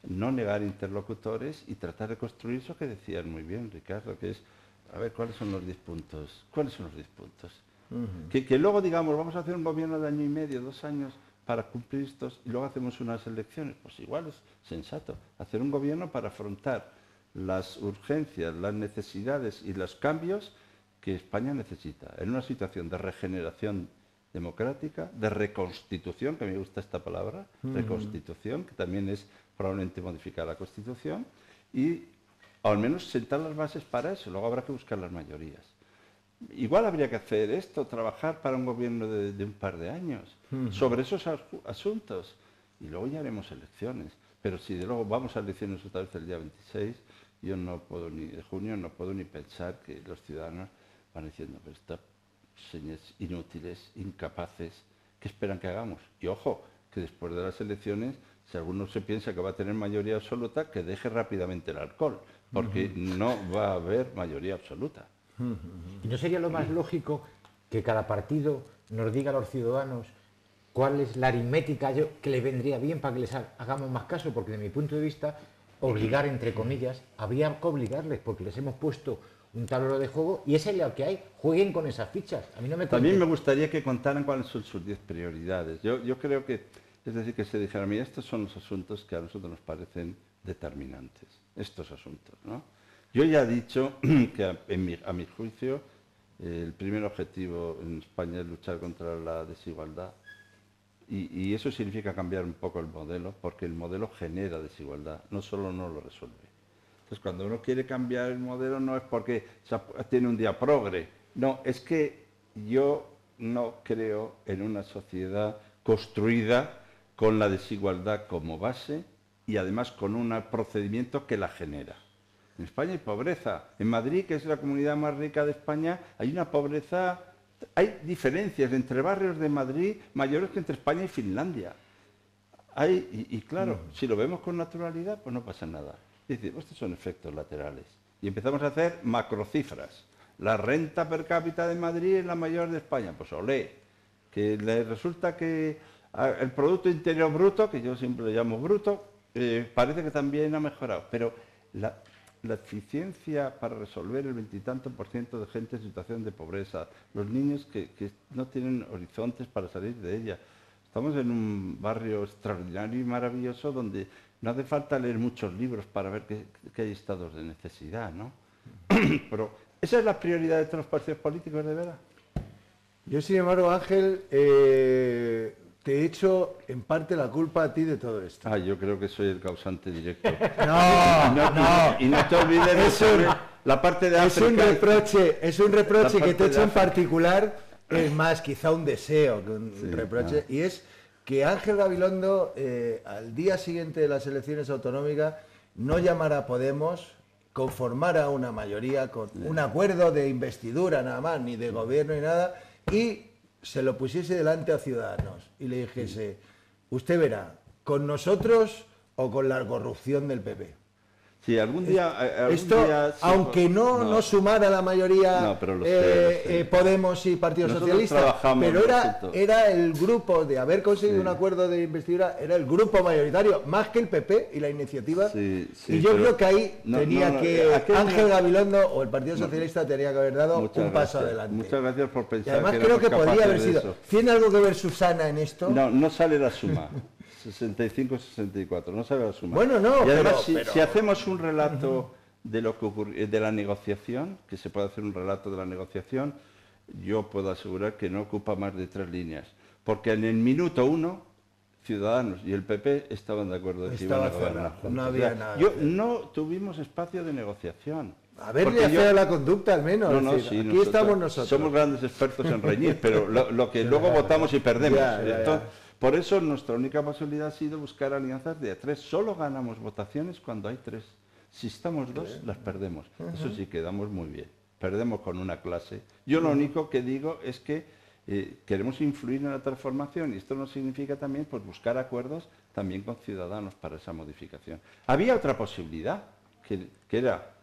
no negar interlocutores y tratar de construir eso que decías muy bien, Ricardo, que es, a ver, ¿cuáles son los 10 puntos? ¿Cuáles son los 10 puntos? que, luego digamos, vamos a hacer un gobierno de año y medio, dos años, para cumplir estos, y luego hacemos unas elecciones. Pues igual es sensato, hacer un gobierno para afrontar las urgencias, las necesidades y los cambios que España necesita, en una situación de regeneración democrática, de reconstitución, que me gusta esta palabra, reconstitución, que también es probablemente modificar la Constitución, y al menos sentar las bases para eso, luego habrá que buscar las mayorías. Igual habría que hacer esto, trabajar para un gobierno de, un par de años sobre esos asuntos y luego ya haremos elecciones. Pero si de luego vamos a elecciones otra vez el día 26, yo no puedo ni de junio no puedo ni pensar que los ciudadanos van diciendo, pero está señores inútiles, incapaces, ¿qué esperan que hagamos? Y ojo, que después de las elecciones, si alguno se piensa que va a tener mayoría absoluta, que deje rápidamente el alcohol, porque no va a haber mayoría absoluta. ¿Y no sería lo más lógico que cada partido nos diga a los ciudadanos cuál es la aritmética que les vendría bien para que les hagamos más caso? Porque de mi punto de vista, obligar, entre comillas, habría que obligarles, porque les hemos puesto un tablero de juego y ese es lo que hay. Jueguen con esas fichas. A mí no me También me gustaría que contaran cuáles son sus 10 prioridades. Yo, yo creo que, es decir, que se dijera, mira, estos son los asuntos que a nosotros nos parecen determinantes, estos asuntos. ¿no? Yo ya he dicho que a, mi, juicio el primer objetivo en España es luchar contra la desigualdad y, y, eso significa cambiar un poco el modelo porque el modelo genera desigualdad, no solo no lo resuelve. Entonces, cuando uno quiere cambiar el modelo no es porque tiene un día progre, no, es que yo no creo en una sociedad construida con la desigualdad como base y además con un procedimiento que la genera. En España hay pobreza. En Madrid, que es la comunidad más rica de España, hay una pobreza, hay diferencias entre barrios de Madrid mayores que entre España y Finlandia. Hay, y, claro, mm. si lo vemos con naturalidad, pues no pasa nada. Dice, estos son efectos laterales. Y empezamos a hacer macrocifras. La renta per cápita de Madrid es la mayor de España. Pues olé. Que le resulta que el Producto Interior Bruto, que yo siempre le llamo bruto, eh, parece que también ha mejorado. Pero la, eficiencia para resolver el veintitantos por ciento de gente en situación de pobreza, los niños que no tienen horizontes para salir de ella. Estamos en un barrio extraordinario y maravilloso donde no hace falta leer muchos libros para ver que, hay estados de necesidad, ¿no? Pero, ¿esa es la prioridad de todos los partidos políticos, de verdad? Yo, sin embargo, Ángel, eh, te he hecho en parte la culpa a ti de todo esto. Ah, yo creo que soy el causante directo. no, no, Y no te olvides de la parte de África. Es un reproche, es un reproche que te he hecho en particular, es más, quizá un deseo que un reproche, y es que Ángel Gabilondo, eh, al día siguiente de las elecciones autonómicas, no llamara a Podemos, conformara una mayoría con un acuerdo de investidura nada más, ni de gobierno ni nada, y se lo pusiese delante a Ciudadanos y le dijese, usted verá, con nosotros o con la corrupción del PP. Sí, algún día. Esto, aunque no, no, sumara la mayoría eh, eh, Podemos y Partido Socialista, pero era, era el grupo de haber conseguido un acuerdo de investidura, era el grupo mayoritario, más que el PP y la iniciativa. y yo creo que ahí tenía que Ángel Gabilondo o el Partido Socialista tenía que haber dado un paso adelante. Muchas gracias por pensar. Y además creo que podría haber sido. ¿Tiene algo que ver Susana en esto? No, no sale la suma. 65-64, no sabe la suma. Bueno, no, y además, si, hacemos un relato de lo que ocurrió, de la negociación, que se puede hacer un relato de la negociación, yo puedo asegurar que no ocupa más de tres líneas. Porque en el minuto uno, Ciudadanos y el PP estaban de acuerdo de que iban a gobernar. No había nada. Yo, no tuvimos espacio de negociación. A ver, yo... la conducta al menos. No, no, sí, aquí estamos nosotros. Somos grandes expertos en reñir, pero lo, que luego votamos y perdemos. Por eso nuestra única posibilidad ha sido buscar alianzas de tres. Solo ganamos votaciones cuando hay tres. Si estamos dos, las perdemos. Eso sí, quedamos muy bien. Perdemos con una clase. Yo lo único que digo es que eh, queremos influir en la transformación y esto no significa también pues, buscar acuerdos también con ciudadanos para esa modificación. Había otra posibilidad, que, era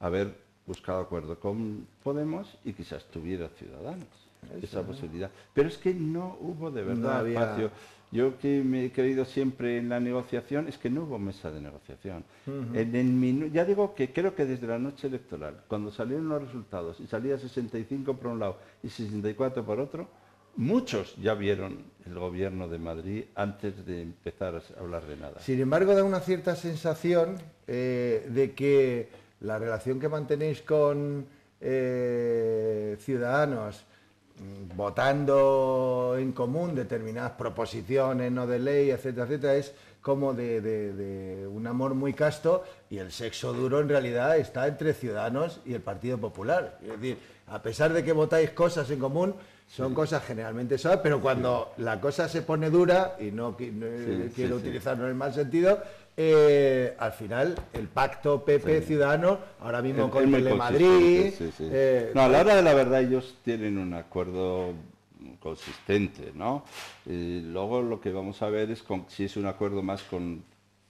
haber buscado acuerdo con Podemos y quizás tuviera ciudadanos esa posibilidad. Pero es que no hubo de verdad espacio. Yo que me he creído siempre en la negociación, es que no hubo mesa de negociación. en el ya digo que creo que desde la noche electoral, cuando salieron los resultados y salía 65 por un lado y 64 por otro, muchos ya vieron el gobierno de Madrid antes de empezar a hablar de nada. Sin embargo, da una cierta sensación eh, de que la relación que mantenéis con eh, Ciudadanos, votando en común determinadas proposiciones no de ley, etcétera, etcétera, es como de, un amor muy casto y el sexo duro en realidad está entre Ciudadanos y el Partido Popular. Es decir, a pesar de que votáis cosas en común, son cosas generalmente suaves, pero cuando la cosa se pone dura, y no, quiero utilizarlo en el mal sentido, eh, al final el pacto PP Ciudadanos, ahora mismo con el de Madrid. Eh, no, a la hora de la verdad ellos tienen un acuerdo consistente, ¿no? Y luego lo que vamos a ver es si es un acuerdo más con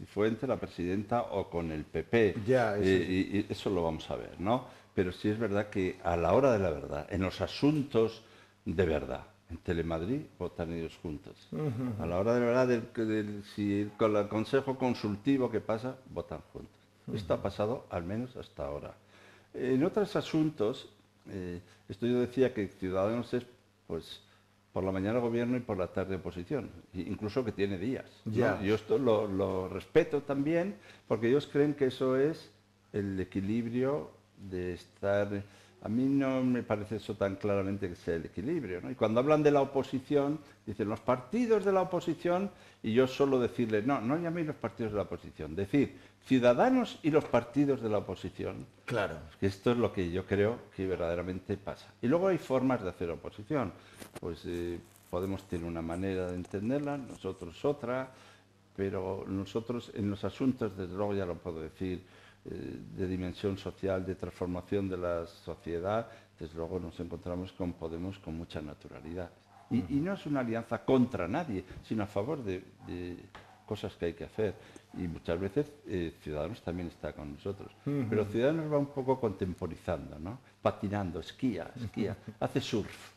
Fuente, la presidenta, o con el PP. Ya, y, eso lo vamos a ver, ¿no? Pero sí es verdad que a la hora de la verdad, en los asuntos de verdad, en Telemadrid votan ellos juntos. A la hora de verdad, del, si con el consejo consultivo que pasa, votan juntos. Esto ha pasado al menos hasta ahora. En otros asuntos, eh, esto yo decía que Ciudadanos es, pues, por la mañana gobierno y por la tarde oposición, incluso que tiene días. Yo esto lo, lo respeto también, porque ellos creen que eso es el equilibrio de estar a mí no me parece eso tan claramente que sea el equilibrio. Y cuando hablan de la oposición, dicen los partidos de la oposición, y yo solo decirle, no, no llaméis los partidos de la oposición, decir ciudadanos y los partidos de la oposición. Claro. Que esto es lo que yo creo que verdaderamente pasa. Y luego hay formas de hacer oposición. Pues eh, Podemos tener una manera de entenderla, nosotros otra, pero nosotros en los asuntos, desde luego ya lo puedo decir, eh, de dimensión social, de transformación de la sociedad, desde luego nos encontramos con Podemos con mucha naturalidad. Y, no es una alianza contra nadie, sino a favor de, cosas que hay que hacer. Y muchas veces eh, Ciudadanos también está con nosotros. Pero Ciudadanos va un poco contemporizando, ¿no? patinando, esquía, esquía, hace surf.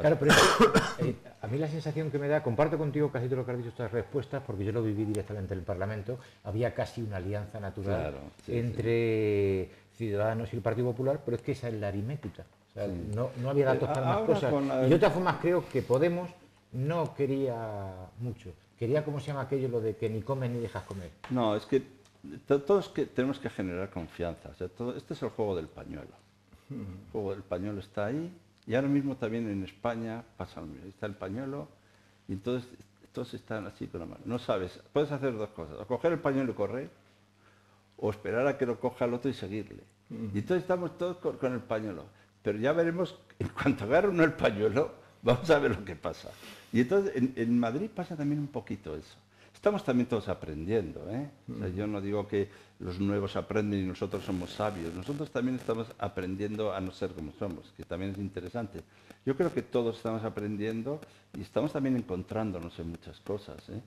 Claro, pero eh, a mí la sensación que me da, comparto contigo casi todo lo que has dicho estas respuestas, porque yo lo viví directamente en el Parlamento, había casi una alianza natural entre Ciudadanos y el Partido Popular, pero es que esa es la aritmética. no, había datos para más cosas. Y de otra forma creo que Podemos no quería mucho. Quería, ¿cómo se llama aquello, lo de que ni comes ni dejas comer? No, es que todos que tenemos que generar confianza. este es el juego del pañuelo. El juego del pañuelo está ahí y ahora mismo también en España pasa lo mismo. Está el pañuelo y entonces todos están así con la mano. No sabes, puedes hacer dos cosas, o coger el pañuelo y correr, o esperar a que lo coja el otro y seguirle. Y entonces estamos todos con, el pañuelo. Pero ya veremos, en cuanto agarre uno el pañuelo, vamos a ver lo que pasa. Y entonces en Madrid pasa también un poquito eso. Estamos también todos aprendiendo. ¿eh? yo no digo que los nuevos aprenden y nosotros somos sabios. Nosotros también estamos aprendiendo a no ser como somos, que también es interesante. Yo creo que todos estamos aprendiendo y estamos también encontrándonos en muchas cosas. ¿eh?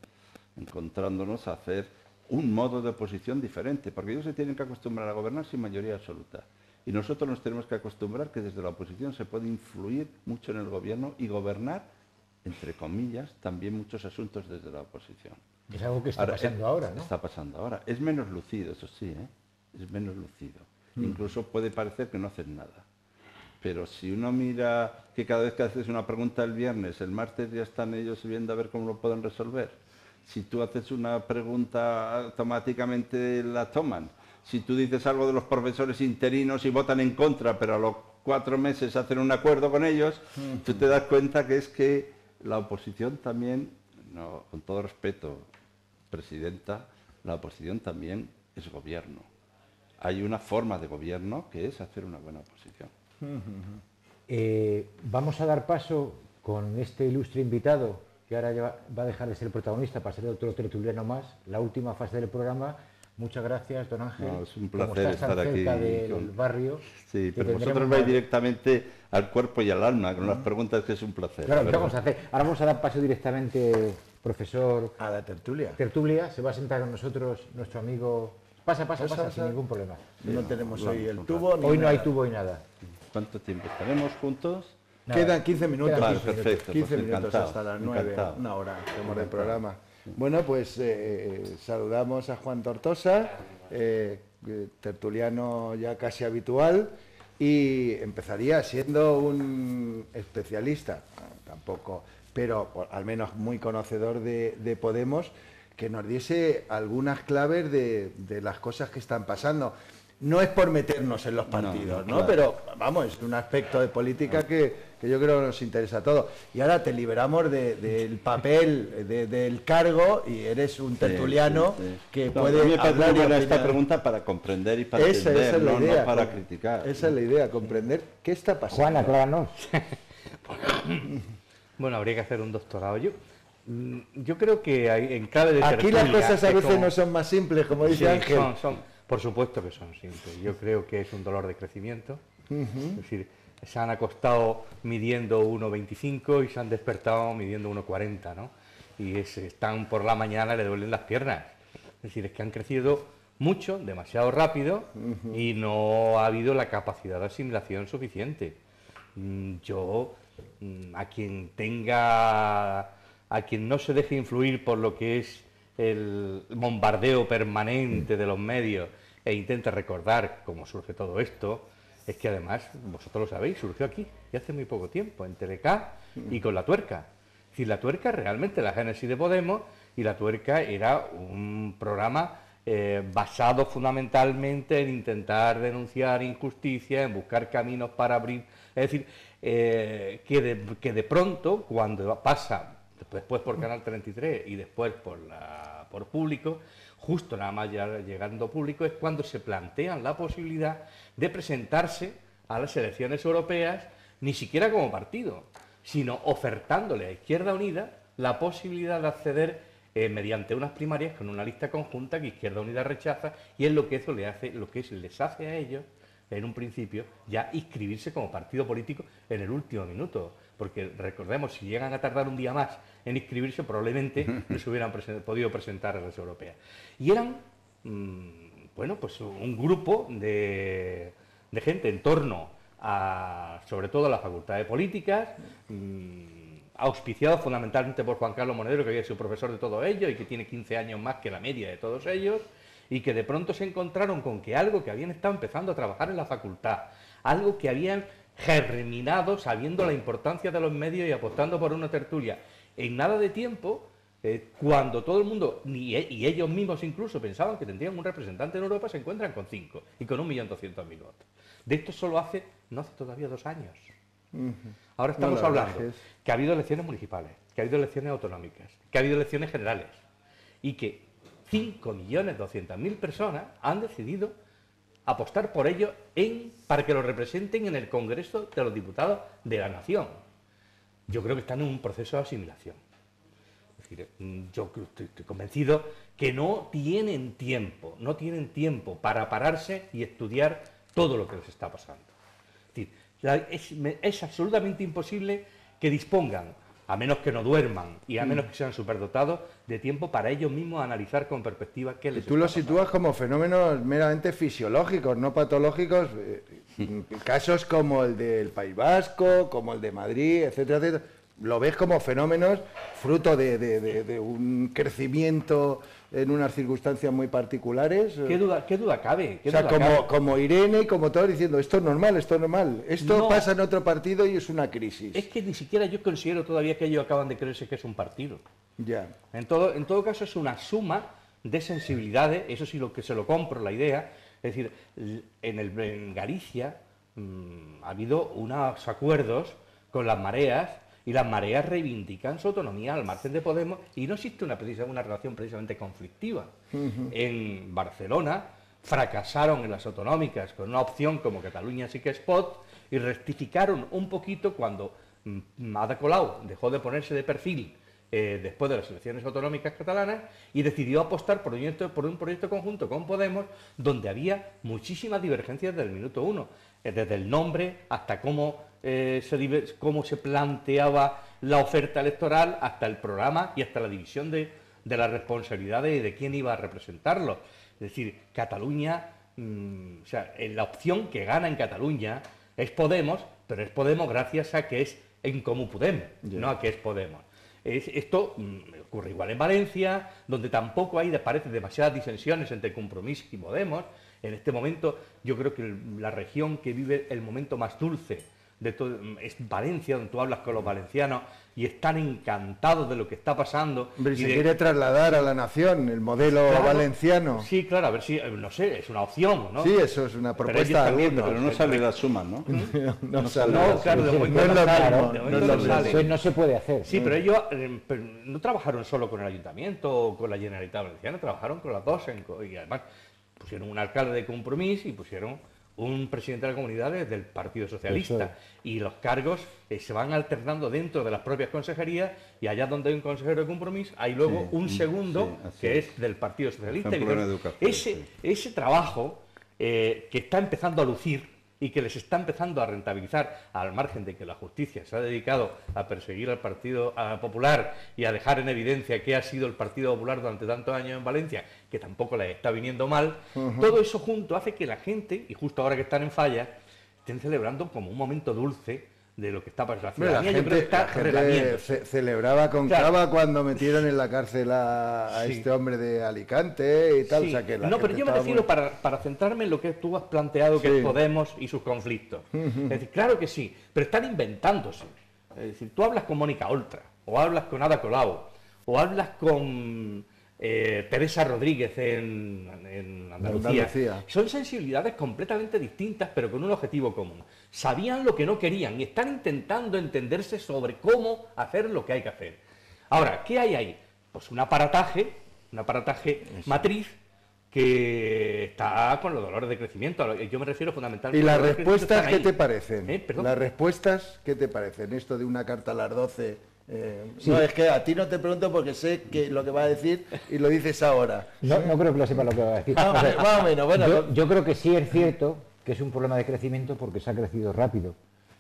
Encontrándonos a hacer un modo de oposición diferente, porque ellos se tienen que acostumbrar a gobernar sin mayoría absoluta. Y nosotros nos tenemos que acostumbrar que desde la oposición se puede influir mucho en el gobierno y gobernar, entre comillas, también muchos asuntos desde la oposición. Es algo que está pasando ahora, ¿no? Está pasando ahora. Es menos lucido, eso sí, ¿eh? es menos lucido. Mm. Incluso puede parecer que no hacen nada. Pero si uno mira que cada vez que haces una pregunta el viernes, el martes ya están ellos viendo a ver cómo lo pueden resolver. Si tú haces una pregunta, automáticamente la toman. Si tú dices algo de los profesores interinos y votan en contra, pero a los cuatro meses hacen un acuerdo con ellos, tú te das cuenta que es que la oposición también, con todo respeto, presidenta, la oposición también es gobierno. Hay una forma de gobierno que es hacer una buena oposición. Eh, vamos a dar paso con este ilustre invitado, que ahora va a dejar de ser el protagonista para ser otro tertuliano más, la última fase del programa. Muchas gracias, don Ángel. es un placer estar aquí. del barrio. Sí, pero vosotros vais directamente al cuerpo y al alma con las preguntas que es un placer. Claro, ¿qué vamos a hacer? Ahora vamos a dar paso directamente, profesor. A la tertulia. Tertulia, se va a sentar con nosotros nuestro amigo. Pasa, pasa, pasa, sin ningún problema. No, tenemos hoy el tubo. hoy no hay tubo y nada. ¿Cuánto tiempo estaremos juntos? Quedan 15 minutos. Quedan 15 perfecto. 15 pues minutos hasta las 9, una hora tenemos de programa. Bueno, pues eh, eh, saludamos a Juan Tortosa, eh, tertuliano ya casi habitual, y empezaría siendo un especialista, tampoco, pero al menos muy conocedor de, Podemos, que nos diese algunas claves de, de las cosas que están pasando no es por meternos en los partidos, ¿no? Pero vamos, es un aspecto de política que, yo creo que nos interesa a todos. Y ahora te liberamos del papel, del cargo, y eres un tertuliano que puede hablar esta pregunta para comprender y para entender, no, para criticar. Esa es la idea, comprender qué está pasando. Juan, acláranos. bueno, habría que hacer un doctorado. Yo, mm, yo creo que hay, en cada de Aquí las cosas a veces no son más simples, como dice Ángel. Por supuesto que son simples. Yo creo que es un dolor de crecimiento. Es decir, se han acostado midiendo 1,25 y se han despertado midiendo 1,40, ¿no? Y están por la mañana, le duelen las piernas. Es decir, es que han crecido mucho, demasiado rápido y no ha habido la capacidad de asimilación suficiente. Mm, yo, a quien tenga, a quien no se deje influir por lo que es el bombardeo permanente de los medios e intenta recordar cómo surge todo esto, es que además, vosotros lo sabéis, surgió aquí, y hace muy poco tiempo, en Telecá y con La Tuerca. Es decir, La Tuerca realmente la génesis de Podemos, y La Tuerca era un programa eh, basado fundamentalmente en intentar denunciar injusticia, en buscar caminos para abrir... Es decir, eh, que, de, que de pronto, cuando pasa después por Canal 33 y después por, la, por público, justo nada más llegando público, es cuando se plantean la posibilidad de presentarse a las elecciones europeas, ni siquiera como partido, sino ofertándole a Izquierda Unida la posibilidad de acceder eh, mediante unas primarias con una lista conjunta que Izquierda Unida rechaza y es lo que eso le hace, lo que les hace a ellos en un principio ya inscribirse como partido político en el último minuto porque recordemos, si llegan a tardar un día más en inscribirse, probablemente no se hubieran podido presentar a las europeas. Y eran, mm, bueno, pues un grupo de, gente en torno a, sobre todo, a la Facultad de Políticas, mm, auspiciado fundamentalmente por Juan Carlos Monedero, que había sido profesor de todo ello y que tiene 15 años más que la media de todos ellos, y que de pronto se encontraron con que algo que habían estado empezando a trabajar en la facultad, algo que habían germinado sabiendo la importancia de los medios y apostando por una tertulia. En nada de tiempo, eh, cuando todo el mundo, y, ellos mismos incluso, pensaban que tendrían un representante en Europa, se encuentran con cinco y con un millón doscientos mil votos. De esto solo hace, no hace todavía dos años. Ahora estamos hablando que ha habido elecciones municipales, que ha habido elecciones autonómicas, que ha habido elecciones generales y que 5.200.000 personas han decidido apostar por ello para que lo representen en el Congreso de los Diputados de la Nación. Yo creo que están en un proceso de asimilación. Es decir, mm, yo estoy, convencido que no tienen tiempo, no tienen tiempo para pararse y estudiar todo lo que les está pasando. Es, es absolutamente imposible que dispongan a menos que no duerman y a mm. menos que sean superdotados, de tiempo para ellos mismos analizar con perspectiva qué les y Tú lo sitúas como fenómenos meramente fisiológicos, no patológicos, eh, casos como el del País Vasco, como el de Madrid, etcétera, etcétera. Lo ves como fenómenos fruto de un crecimiento en unas circunstancias muy particulares. ¿Qué duda, qué duda cabe? o sea, como, como Irene y como todos diciendo, esto es normal, esto es normal. Esto pasa en otro partido y es una crisis. Es que ni siquiera yo considero todavía que ellos acaban de creerse que es un partido. Ya. En todo, en todo caso es una suma de sensibilidades, eso sí lo que se lo compro la idea. Es decir, en, el, en Galicia mm, ha habido unos acuerdos con las mareas y las mareas reivindican su autonomía al margen de Podemos y no existe una, una relación precisamente conflictiva. En Barcelona fracasaron en las autonómicas con una opción como Cataluña sí que es spot y rectificaron un poquito cuando mm, Ada Colau dejó de ponerse de perfil eh, después de las elecciones autonómicas catalanas y decidió apostar por un, por un proyecto conjunto con Podemos donde había muchísimas divergencias del minuto uno, eh, desde el nombre hasta cómo eh, se, cómo se planteaba la oferta electoral, hasta el programa y hasta la división de, de las responsabilidades y de quién iba a representarlo. Es decir, Cataluña, mm, o sea, la opción que gana en Cataluña es Podemos, pero es Podemos gracias a que es en Comú Podemos, no a que es Podemos. esto mm, ocurre igual en Valencia, donde tampoco hay, parece, demasiadas disensiones entre Compromís y Podemos. En este momento, yo creo que la región que vive el momento más dulce de todo, es Valencia, donde tú hablas con los valencianos y están encantados de lo que está pasando. y se quiere trasladar a la nación el modelo valenciano. Sí, claro, a ver si, no sé, es una opción, ¿no? Sí, eso es una propuesta pero, pero no sale la suma, ¿no? no, sale. No, claro, de momento no, no se puede hacer. Sí, pero ellos eh, no trabajaron solo con el Ayuntamiento o con la Generalitat Valenciana, trabajaron con las dos y además pusieron un alcalde de compromiso y pusieron un presidente de la comunidad del Partido Socialista. Y los cargos eh, se van alternando dentro de las propias consejerías y allá donde hay un consejero de compromiso hay luego un segundo que es. del Partido Socialista. ese, ese trabajo eh, que está empezando a lucir y que les está empezando a rentabilizar al margen de que la justicia se ha dedicado a perseguir al Partido Popular y a dejar en evidencia que ha sido el Partido Popular durante tantos años en Valencia, que tampoco les está viniendo mal, todo eso junto hace que la gente, y justo ahora que están en falla, estén celebrando como un momento dulce de lo que está pasando. La, gente, celebraba con cava cuando metieron en la cárcel a, este hombre de Alicante y tal. no, pero yo me refiero para, para, centrarme en lo que tú has planteado, que es Podemos y sus conflictos. Es decir, claro que sí, pero están inventándose. Es decir, tú hablas con Mónica Oltra, o hablas con Ada Colau, o hablas con eh, Teresa Rodríguez en, Andalucía. Son sensibilidades completamente distintas, pero con un objetivo común. Sabían lo que no querían y están intentando entenderse sobre cómo hacer lo que hay que hacer. Ahora, ¿qué hay ahí? Pues un aparataje, un aparataje matriz que está con los dolores de crecimiento. Yo me refiero fundamentalmente. ¿Y las respuestas qué te parecen? ¿Eh? ¿Las respuestas qué te parecen? Esto de una carta a las 12 eh, no, es que a ti no te pregunto porque sé que lo que va a decir y lo dices ahora. No, no creo que lo sepa lo que va a decir. yo, creo que sí es cierto que es un problema de crecimiento porque se ha crecido rápido.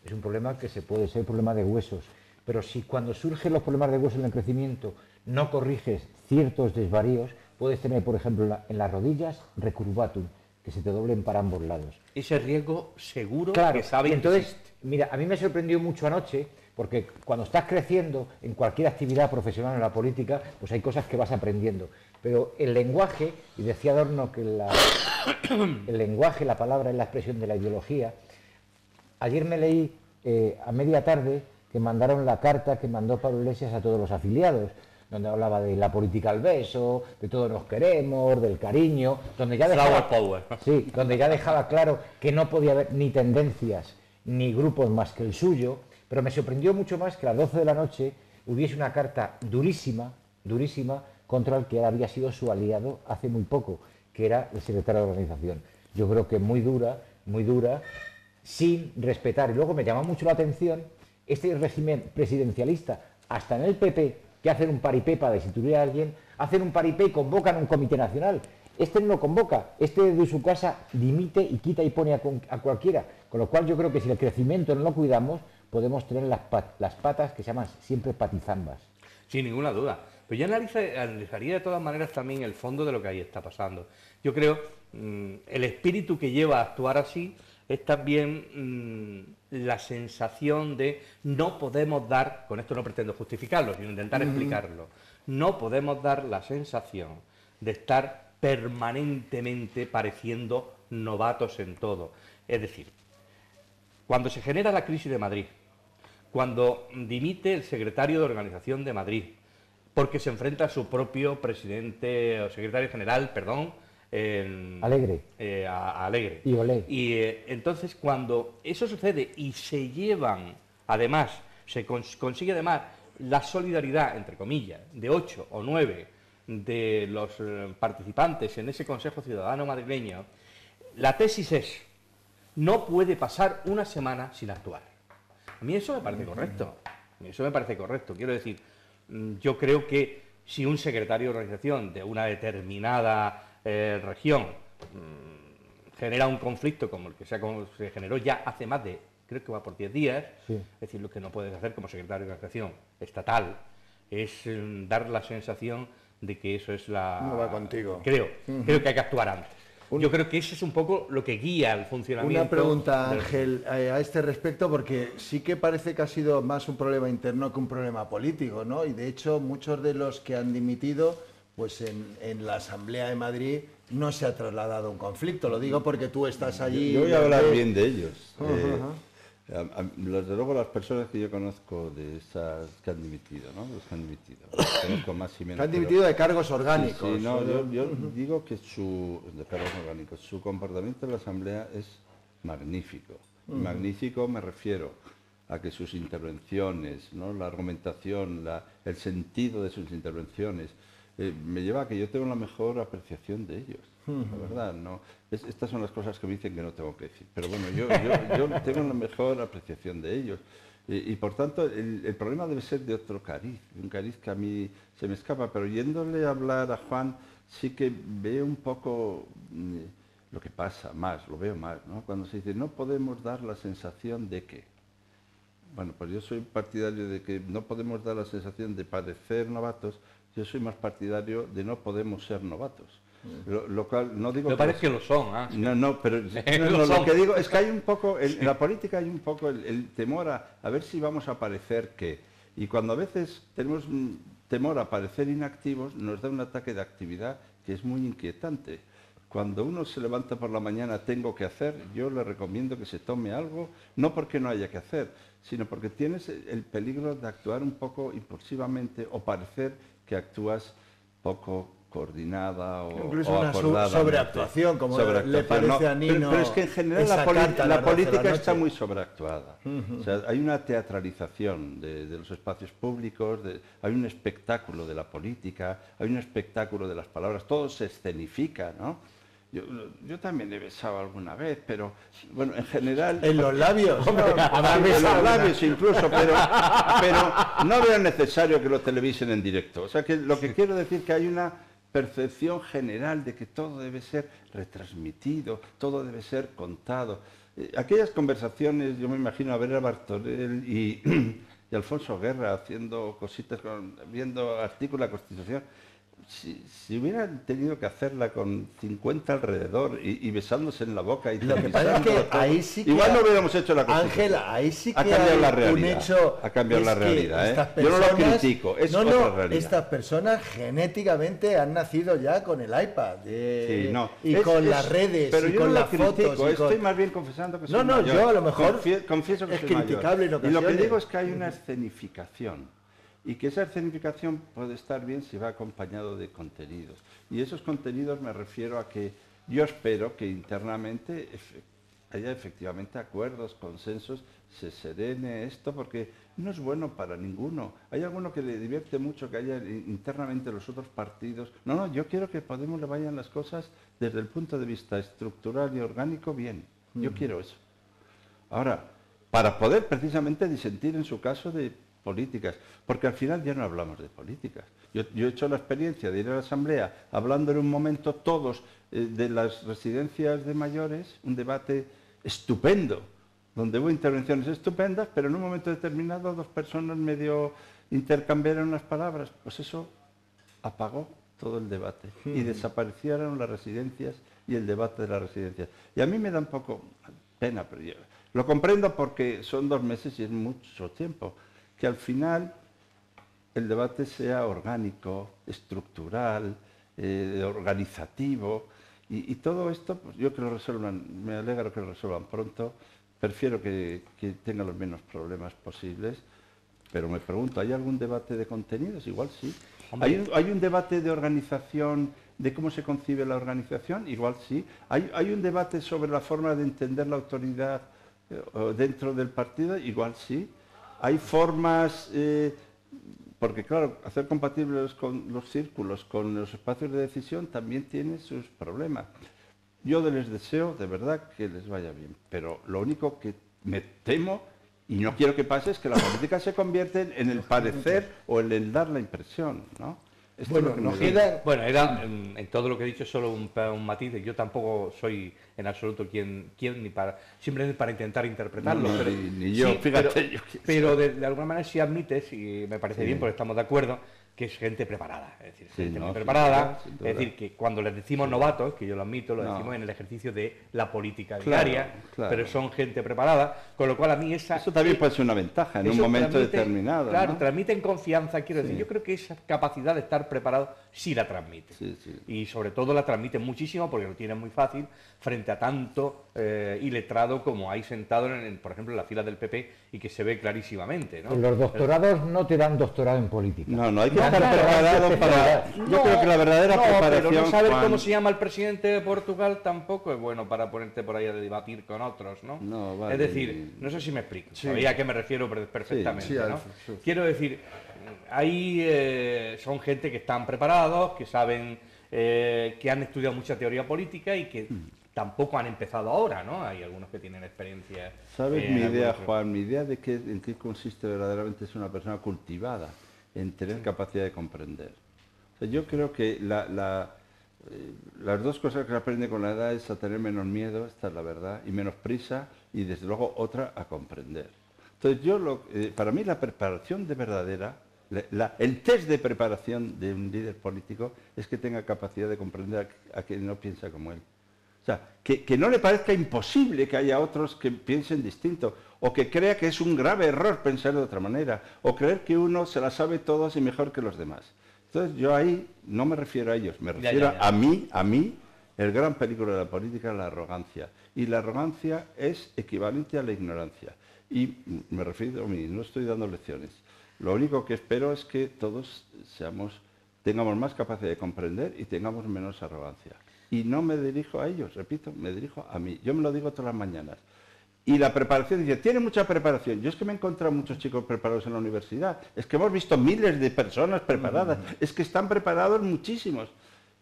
Es un problema que se puede ser problema de huesos. Pero si cuando surgen los problemas de huesos en el crecimiento no corriges ciertos desvaríos, puedes tener, por ejemplo, en las rodillas recurvatum, que se te doblen para ambos lados. Ese riesgo seguro claro, que sabe entonces, mira, a mí me sorprendió mucho anoche porque cuando estás creciendo en cualquier actividad profesional en la política, pues hay cosas que vas aprendiendo. Pero el lenguaje, y decía Adorno que el lenguaje, la palabra es la expresión de la ideología. Ayer me leí eh, a media tarde que mandaron la carta que mandó Pablo Iglesias a todos los afiliados, donde hablaba de la política al beso, de todos nos queremos, del cariño, donde ya dejaba, sí, donde ya dejaba claro que no podía haber ni tendencias ni grupos más que el suyo pero me sorprendió mucho más que a las 12 de la noche hubiese una carta durísima, durísima, contra el que había sido su aliado hace muy poco, que era el secretario de la organización. Yo creo que muy dura, muy dura, sin respetar. Y luego me llama mucho la atención este régimen presidencialista, hasta en el PP, que hacen un paripé para destituir a alguien, hacen un paripé y convocan un comité nacional. Este no lo convoca, este de su casa dimite y quita y pone a, cualquiera. Con lo cual yo creo que si el crecimiento no lo cuidamos, podemos tener las patas que se llaman siempre patizambas. Sin ninguna duda. Pero yo analizaría de todas maneras también el fondo de lo que ahí está pasando. Yo creo mm, el espíritu que lleva a actuar así es también mm, la sensación de no podemos dar, con esto no pretendo justificarlo, sino intentar explicarlo, no podemos dar la sensación de estar permanentemente pareciendo novatos en todo. Es decir, cuando se genera la crisis de Madrid, cuando dimite el secretario de Organización de Madrid, porque se enfrenta a su propio presidente o secretario general, perdón, Alegre. Eh, a, Alegre. Y Olé. Y eh, entonces cuando eso sucede y se llevan, además, se consigue además la solidaridad, entre comillas, de ocho o nueve de los eh, participantes en ese Consejo Ciudadano madrileño, la tesis es, no puede pasar una semana sin actuar. A mí eso me parece correcto. A mí eso me parece correcto. Quiero decir, yo creo que si un secretario de organización de una determinada eh, región mm, genera un conflicto como el que se, generó ya hace más de, creo que va por 10 días, es decir, lo que no puedes hacer como secretario de organización estatal es mm, dar la sensación de que eso es la... No va contigo. Creo, creo que hay que actuar antes. Yo creo que eso es un poco lo que guía el funcionamiento. Una pregunta, Ángel, eh, a este respecto, porque sí que parece que ha sido más un problema interno que un problema político, ¿no? Y de hecho, muchos de los que han dimitido pues en, la Asamblea de Madrid no se ha trasladado un conflicto. Lo digo porque tú estás allí. Yo, voy a hablar bien de ellos. Eh, desde luego las personas que yo conozco de esas que han dimitido, ¿no? Los que han dimitido. conozco más y menos. Que han dimitido de cargos orgánicos. Sí, no, yo, digo que su de cargos orgánicos, su comportamiento en la asamblea es magnífico. Magnífico me refiero a que sus intervenciones, ¿no? la argumentación, la, el sentido de sus intervenciones, eh, me lleva a que yo tengo la mejor apreciación de ellos. La verdad, no. estas son las cosas que me dicen que no tengo que decir. Pero bueno, yo, tengo la mejor apreciación de ellos. Y, por tanto, el, problema debe ser de otro cariz, un cariz que a mí se me escapa. Pero yéndole a hablar a Juan, sí que veo un poco mm, lo que pasa más, lo veo más, ¿no? Cuando se dice, no podemos dar la sensación de que. Bueno, pues yo soy partidario de que no podemos dar la sensación de parecer novatos, yo soy más partidario de no podemos ser novatos. Lo, cual no digo. Me parece que lo son. ¿ah? No, no, pero lo, que digo es que hay un poco, en la política hay un poco el, temor a, a, ver si vamos a parecer que. Y cuando a veces tenemos temor a parecer inactivos, nos da un ataque de actividad que es muy inquietante. Cuando uno se levanta por la mañana, tengo que hacer, yo le recomiendo que se tome algo, no porque no haya que hacer, sino porque tienes el peligro de actuar un poco impulsivamente o parecer que actúas poco coordinada o, Incluso una sobreactuación, como le parece a Nino. Pero, es que en general la, política está muy sobreactuada. hay una teatralización de, los espacios públicos, hay un espectáculo de la política, hay un espectáculo de las palabras, todo se escenifica, ¿no? Yo, también he besado alguna vez, pero bueno, en general... En los labios. en los labios incluso, pero, pero no veo necesario que lo televisen en directo. O sea que lo que quiero decir que hay una percepción general de que todo debe ser retransmitido, todo debe ser contado. Eh, aquellas conversaciones, yo me imagino a ver a Bartorell y, y Alfonso Guerra haciendo cositas, viendo artículos de la Constitución, si, hubieran tenido que hacerla con 50 alrededor y, besándose en la boca y lo que pasa es que ahí sí que igual no hubiéramos hecho la cosa Ángela ahí sí que ha cambiado la realidad hecho ha cambiado la realidad ¿eh? yo no lo critico es no, otra no, realidad. estas personas genéticamente han nacido ya con el iPad eh, y con las redes pero y con las fotos estoy más bien confesando que soy no no yo a lo mejor confieso que es criticable y lo que digo es que hay una escenificación y que esa escenificación puede estar bien si va acompañado de contenidos. Y esos contenidos me refiero a que yo espero que internamente haya efectivamente acuerdos, consensos, se serene esto, porque no es bueno para ninguno. Hay alguno que le divierte mucho que haya internamente los otros partidos. No, no, yo quiero que Podemos le vayan las cosas desde el punto de vista estructural y orgánico bien. Yo quiero eso. Ahora, para poder precisamente disentir en su caso de políticas, porque al final ya no hablamos de políticas. Yo, he hecho la experiencia de ir a la Asamblea hablando en un momento todos eh, de las residencias de mayores, un debate estupendo, donde hubo intervenciones estupendas, pero en un momento determinado dos personas medio intercambiaron unas palabras, pues eso apagó todo el debate y desaparecieron las residencias y el debate de las residencias. Y a mí me da un poco pena, pero yo lo comprendo porque son dos meses y es mucho tiempo, que al final el debate sea orgánico, estructural, eh, organizativo, y, todo esto pues yo que lo resuelvan, me alegro que lo resuelvan pronto, prefiero que, que tengan los menos problemas posibles, pero me pregunto, ¿hay algún debate de contenidos? Igual sí. ¿Hay un, ¿Hay un, debate de organización, de cómo se concibe la organización? Igual sí. ¿Hay, hay un debate sobre la forma de entender la autoridad eh, dentro del partido? Igual sí. ¿Hay formas, eh, porque claro, hacer compatibles con los círculos, con los espacios de decisión también tiene sus problemas. Yo les deseo de verdad que les vaya bien, pero lo único que me temo y no quiero que pase es que la política se convierte en el parecer o en el dar la impresión, ¿no? Bueno, no queda... bueno, era en, todo lo que he dicho solo un, un matiz. Yo tampoco soy en absoluto quien, quien ni para simplemente para intentar interpretarlo. pero, ni, yo, fíjate. Pero, de, alguna manera sí admites y me parece bien porque estamos de acuerdo que es gente preparada, es decir, gente muy preparada, es decir, que cuando les decimos novatos, que yo lo admito, lo decimos en el ejercicio de la política diaria, pero son gente preparada, con lo cual a mí esa... Eso también puede ser una ventaja en un momento determinado. Claro, transmiten confianza, quiero decir, yo creo que esa capacidad de estar preparado sí la transmite. Y sobre todo la transmite muchísimo porque lo tienen muy fácil frente a tanto eh, iletrado como hay sentado, en, por ejemplo, en la fila del PP y que se ve clarísimamente. ¿no? Los doctorados no te dan doctorado en política. No, no, hay que estar preparado para... Yo creo que la verdadera preparación... Pero no saber cómo se llama el presidente de Portugal tampoco es bueno para ponerte por ahí a debatir con otros, ¿no? no Es decir, no sé si me explico, sabía a qué me refiero perfectamente, ¿no? Quiero decir, ahí eh, son gente que están preparados, que saben... Eh, que han estudiado mucha teoría política y que hmm tampoco han empezado ahora, ¿no? Hay algunos que tienen experiencia. ¿Sabes mi idea, Juan? Mi idea de que, en qué consiste verdaderamente es una persona cultivada, en tener capacidad de comprender. yo creo que eh, las dos cosas que se aprende con la edad es a tener menos miedo, esta es la verdad, y menos prisa, y desde luego otra a comprender. Entonces yo, lo, eh, para mí la preparación de verdadera, el test de preparación de un líder político es que tenga capacidad de comprender a quien no piensa como él. O sea, que, no le parezca imposible que haya otros que piensen distinto, o que crea que es un grave error pensar de otra manera, o creer que uno se la sabe todas y mejor que los demás. Entonces yo ahí no me refiero a ellos, me refiero a mí, a mí, el gran peligro de la política es la arrogancia. Y la arrogancia es equivalente a la ignorancia. Y me refiero a mí, no estoy dando lecciones. Lo único que espero es que todos seamos, tengamos más capacidad de comprender y tengamos menos arrogancia. Y no me dirijo a ellos, repito, me dirijo a mí. Yo me lo digo todas las mañanas. Y la preparación, dice, tiene mucha preparación. Yo es que me he encontrado muchos chicos preparados en la universidad. Es que hemos visto miles de personas preparadas. Es que están preparados muchísimos.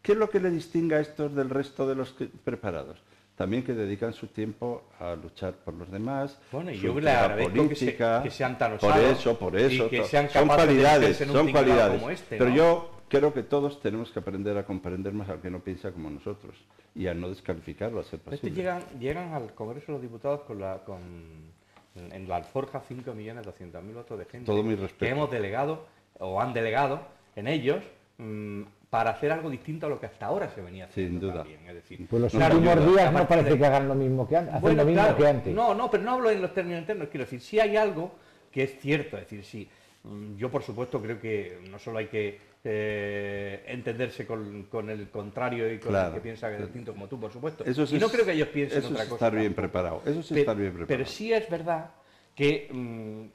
¿Qué es lo que le distingue a estos del resto de los preparados? También que dedican su tiempo a luchar por los demás. Bueno, y yo le agradezco que, sean tan osados. Por eso, por eso. Y que sean son cualidades, son cualidades. Este, Pero yo creo que todos tenemos que aprender a comprender más al que no piensa como nosotros y a no descalificarlo a ser posible. llegan, llegan al Congreso de los Diputados con la, con, en la alforja 5.200.000 votos de gente Todo mi que hemos delegado o han delegado en ellos mm, para hacer algo distinto a lo que hasta ahora se venía haciendo. Sin duda. Es decir, pues los últimos días no parece que hagan lo mismo que, antes, lo mismo que antes. No, no, pero no hablo en los términos internos. Quiero decir, si hay algo que es cierto. Es decir, si mm, yo por supuesto creo que no solo hay que eh, entenderse con, el contrario y con el que piensa que es distinto como tú, por supuesto. y no creo que ellos piensen eso otra es cosa. Estar bien preparado. Eso sí estar bien preparado. Pero sí es verdad que mm,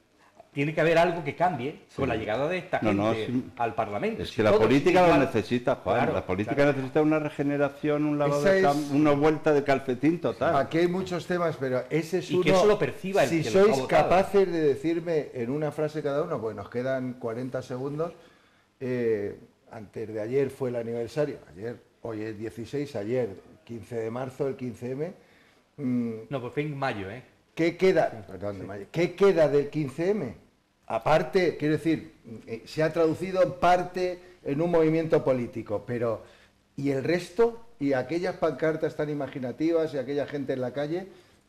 tiene que haber algo que cambie con la llegada de esta gente al Parlamento. Es que la política lo necesita, Juan. la política necesita una regeneración, un lavado de una vuelta de calcetín total. Aquí hay muchos temas, pero ese es y que eso lo perciba el Si sois capaces de decirme en una frase cada uno, pues nos quedan 40 segundos eh, antes de ayer fue el aniversario, ayer, hoy es 16, ayer, 15 de marzo, el 15M. Mm, no, pues fue en mayo, ¿eh? ¿Qué queda, perdón, de mayo, ¿qué queda del 15M? Aparte, quiero decir, eh, se ha traducido en parte en un movimiento político, pero ¿y el resto? ¿Y aquellas pancartas tan imaginativas y aquella gente en la calle?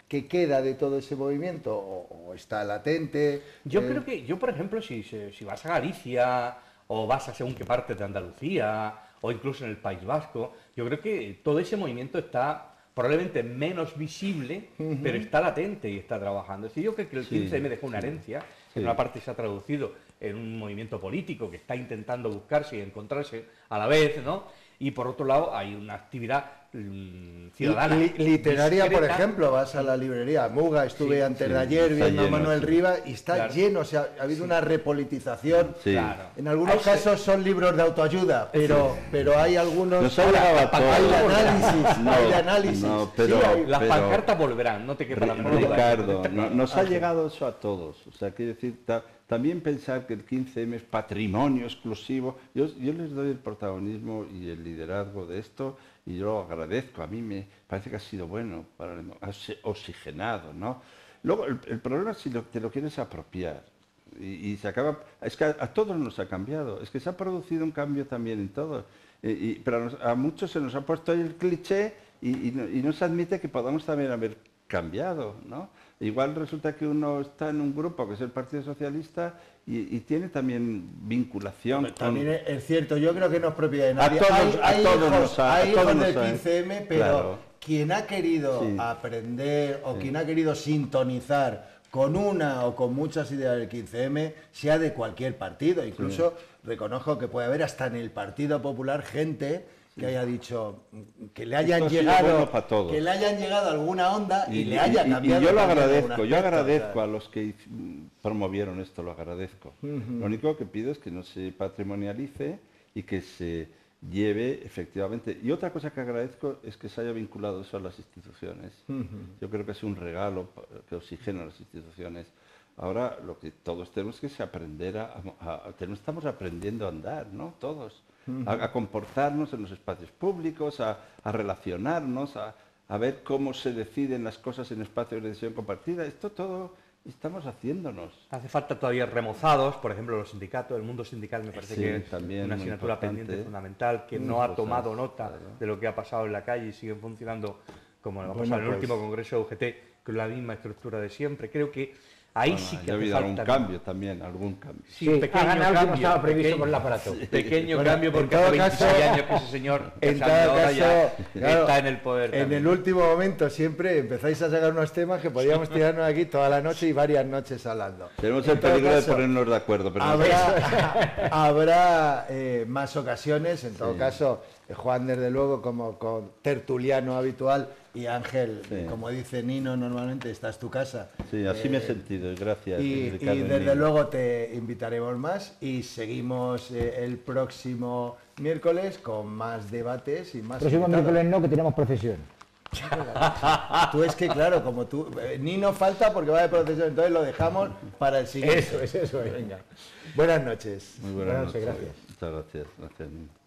¿qué queda de todo ese movimiento? ¿O, está latente? Yo Eh, creo que, yo por ejemplo, si si vas a Galicia o vas a según qué parte de Andalucía o incluso en el País Vasco, yo creo que todo ese movimiento está probablemente menos visible, pero está latente y está trabajando. Es decir, yo creo que el Sí, 15M dejó una herencia, que en una parte se ha traducido en un movimiento político que está intentando buscarse y encontrarse a la vez, ¿no? Y por otro lado hay una actividad mm, ciudadana. Li- literaria, por discreta. ejemplo, vas a la librería Muga, estuve Sí, antes sí, de ayer viendo a lleno, Manuel sí. Riva y está Claro. lleno, o sea, ha habido una repolitización. Sí. Claro. En algunos casos son libros de autoayuda, pero, pero hay algunos... Nos ha llegado a hay análisis, No, hay de análisis. no, pero- Sí, hay- Las pero- pancartas volverán, no te duda. Ricardo, no- nos ha llegado eso a todos. O sea, quiero decir, ta- también pensar que el 15M es patrimonio exclusivo. Yo, les doy el protagonismo y el liderazgo de esto y yo lo agradezco. A mí me parece que ha sido bueno, para oxigenado, ¿no? Luego, el, problema es si te lo quieres apropiar. Y, se acaba. Es que a, todos nos ha cambiado. Es que se ha producido un cambio también en todo. Y- pero a, muchos se nos ha puesto el cliché y, y no, y no se admite que podamos también haber cambiado, ¿no? Igual resulta que uno está en un grupo que es el Partido Socialista y, y tiene también vinculación con... También es- cierto, yo creo que no es propiedad de A nadie. todos- hay a hay todos hijos, nos ha- a hay todos hijos nos del ha- 15M, pero claro. quien ha querido Sí. aprender o quien ha querido sintonizar con una o con muchas ideas del 15M, sea de cualquier partido. Incluso reconozco que puede haber hasta en el Partido Popular gente que haya dicho que le hayan Esto llegado bueno para todos. que le hayan llegado alguna onda y, Y, le haya y- y cambiado yo lo agradezco, yo agradezco o sea. a los que promovieron esto, lo agradezco. Lo único que pido es que no se patrimonialice y que se lleve efectivamente. Y otra cosa que agradezco es que se haya vinculado eso a las instituciones. Yo creo que es un regalo que oxigena a las instituciones. Ahora lo que todos tenemos que es aprender a, a- a- tenemos- estamos aprendiendo a andar, ¿no? Todos. A, a comportarnos en los espacios públicos, a, a relacionarnos, a, a ver cómo se deciden las cosas en espacios de decisión compartida. Esto todo estamos haciéndonos. Hace falta todavía remozados, por ejemplo, los sindicatos, el mundo sindical me parece Sí, que es también una asignatura pendiente fundamental, que Mm, no ha cosas, tomado nota claro. de lo que ha pasado en la calle y siguen funcionando como lo ha Bueno, pasado en el pues- último congreso de UGT, con la misma estructura de siempre. Creo que ahí Bueno, sí que hace habido algún falta cambio también, algún cambio. Sí, Sí, pequeño ha ganado que no cambio, estaba previsto pequeño- por el aparato. Pequeño Bueno, cambio en porque todo hace 26 caso- años que ese señor En ahora caso, ya claro, está en el poder. En también. el último momento siempre empezáis a sacar unos temas que podíamos tirarnos aquí toda la noche y varias noches hablando. Tenemos En el peligro de caso, ponernos de acuerdo, pero no Habrá, habrá eh, más ocasiones, en todo Sí. caso, eh, Juan desde luego como con tertuliano habitual y Ángel, Sí. como dice Nino normalmente, esta es tu casa. Sí, así me he Eh, sentido, gracias. y, y desde Nino. luego te invitaremos más y seguimos eh, el próximo miércoles con más debates y más Próximo invitados. miércoles no, que tenemos procesión. Tú es que claro, como tú, eh, Nino falta porque va de procesión, entonces lo dejamos para el siguiente. Eso es, eso es. Venga. Buenas noches. Muy buenas Buenas noches, noches. gracias. Muchas gracias. gracias Nino.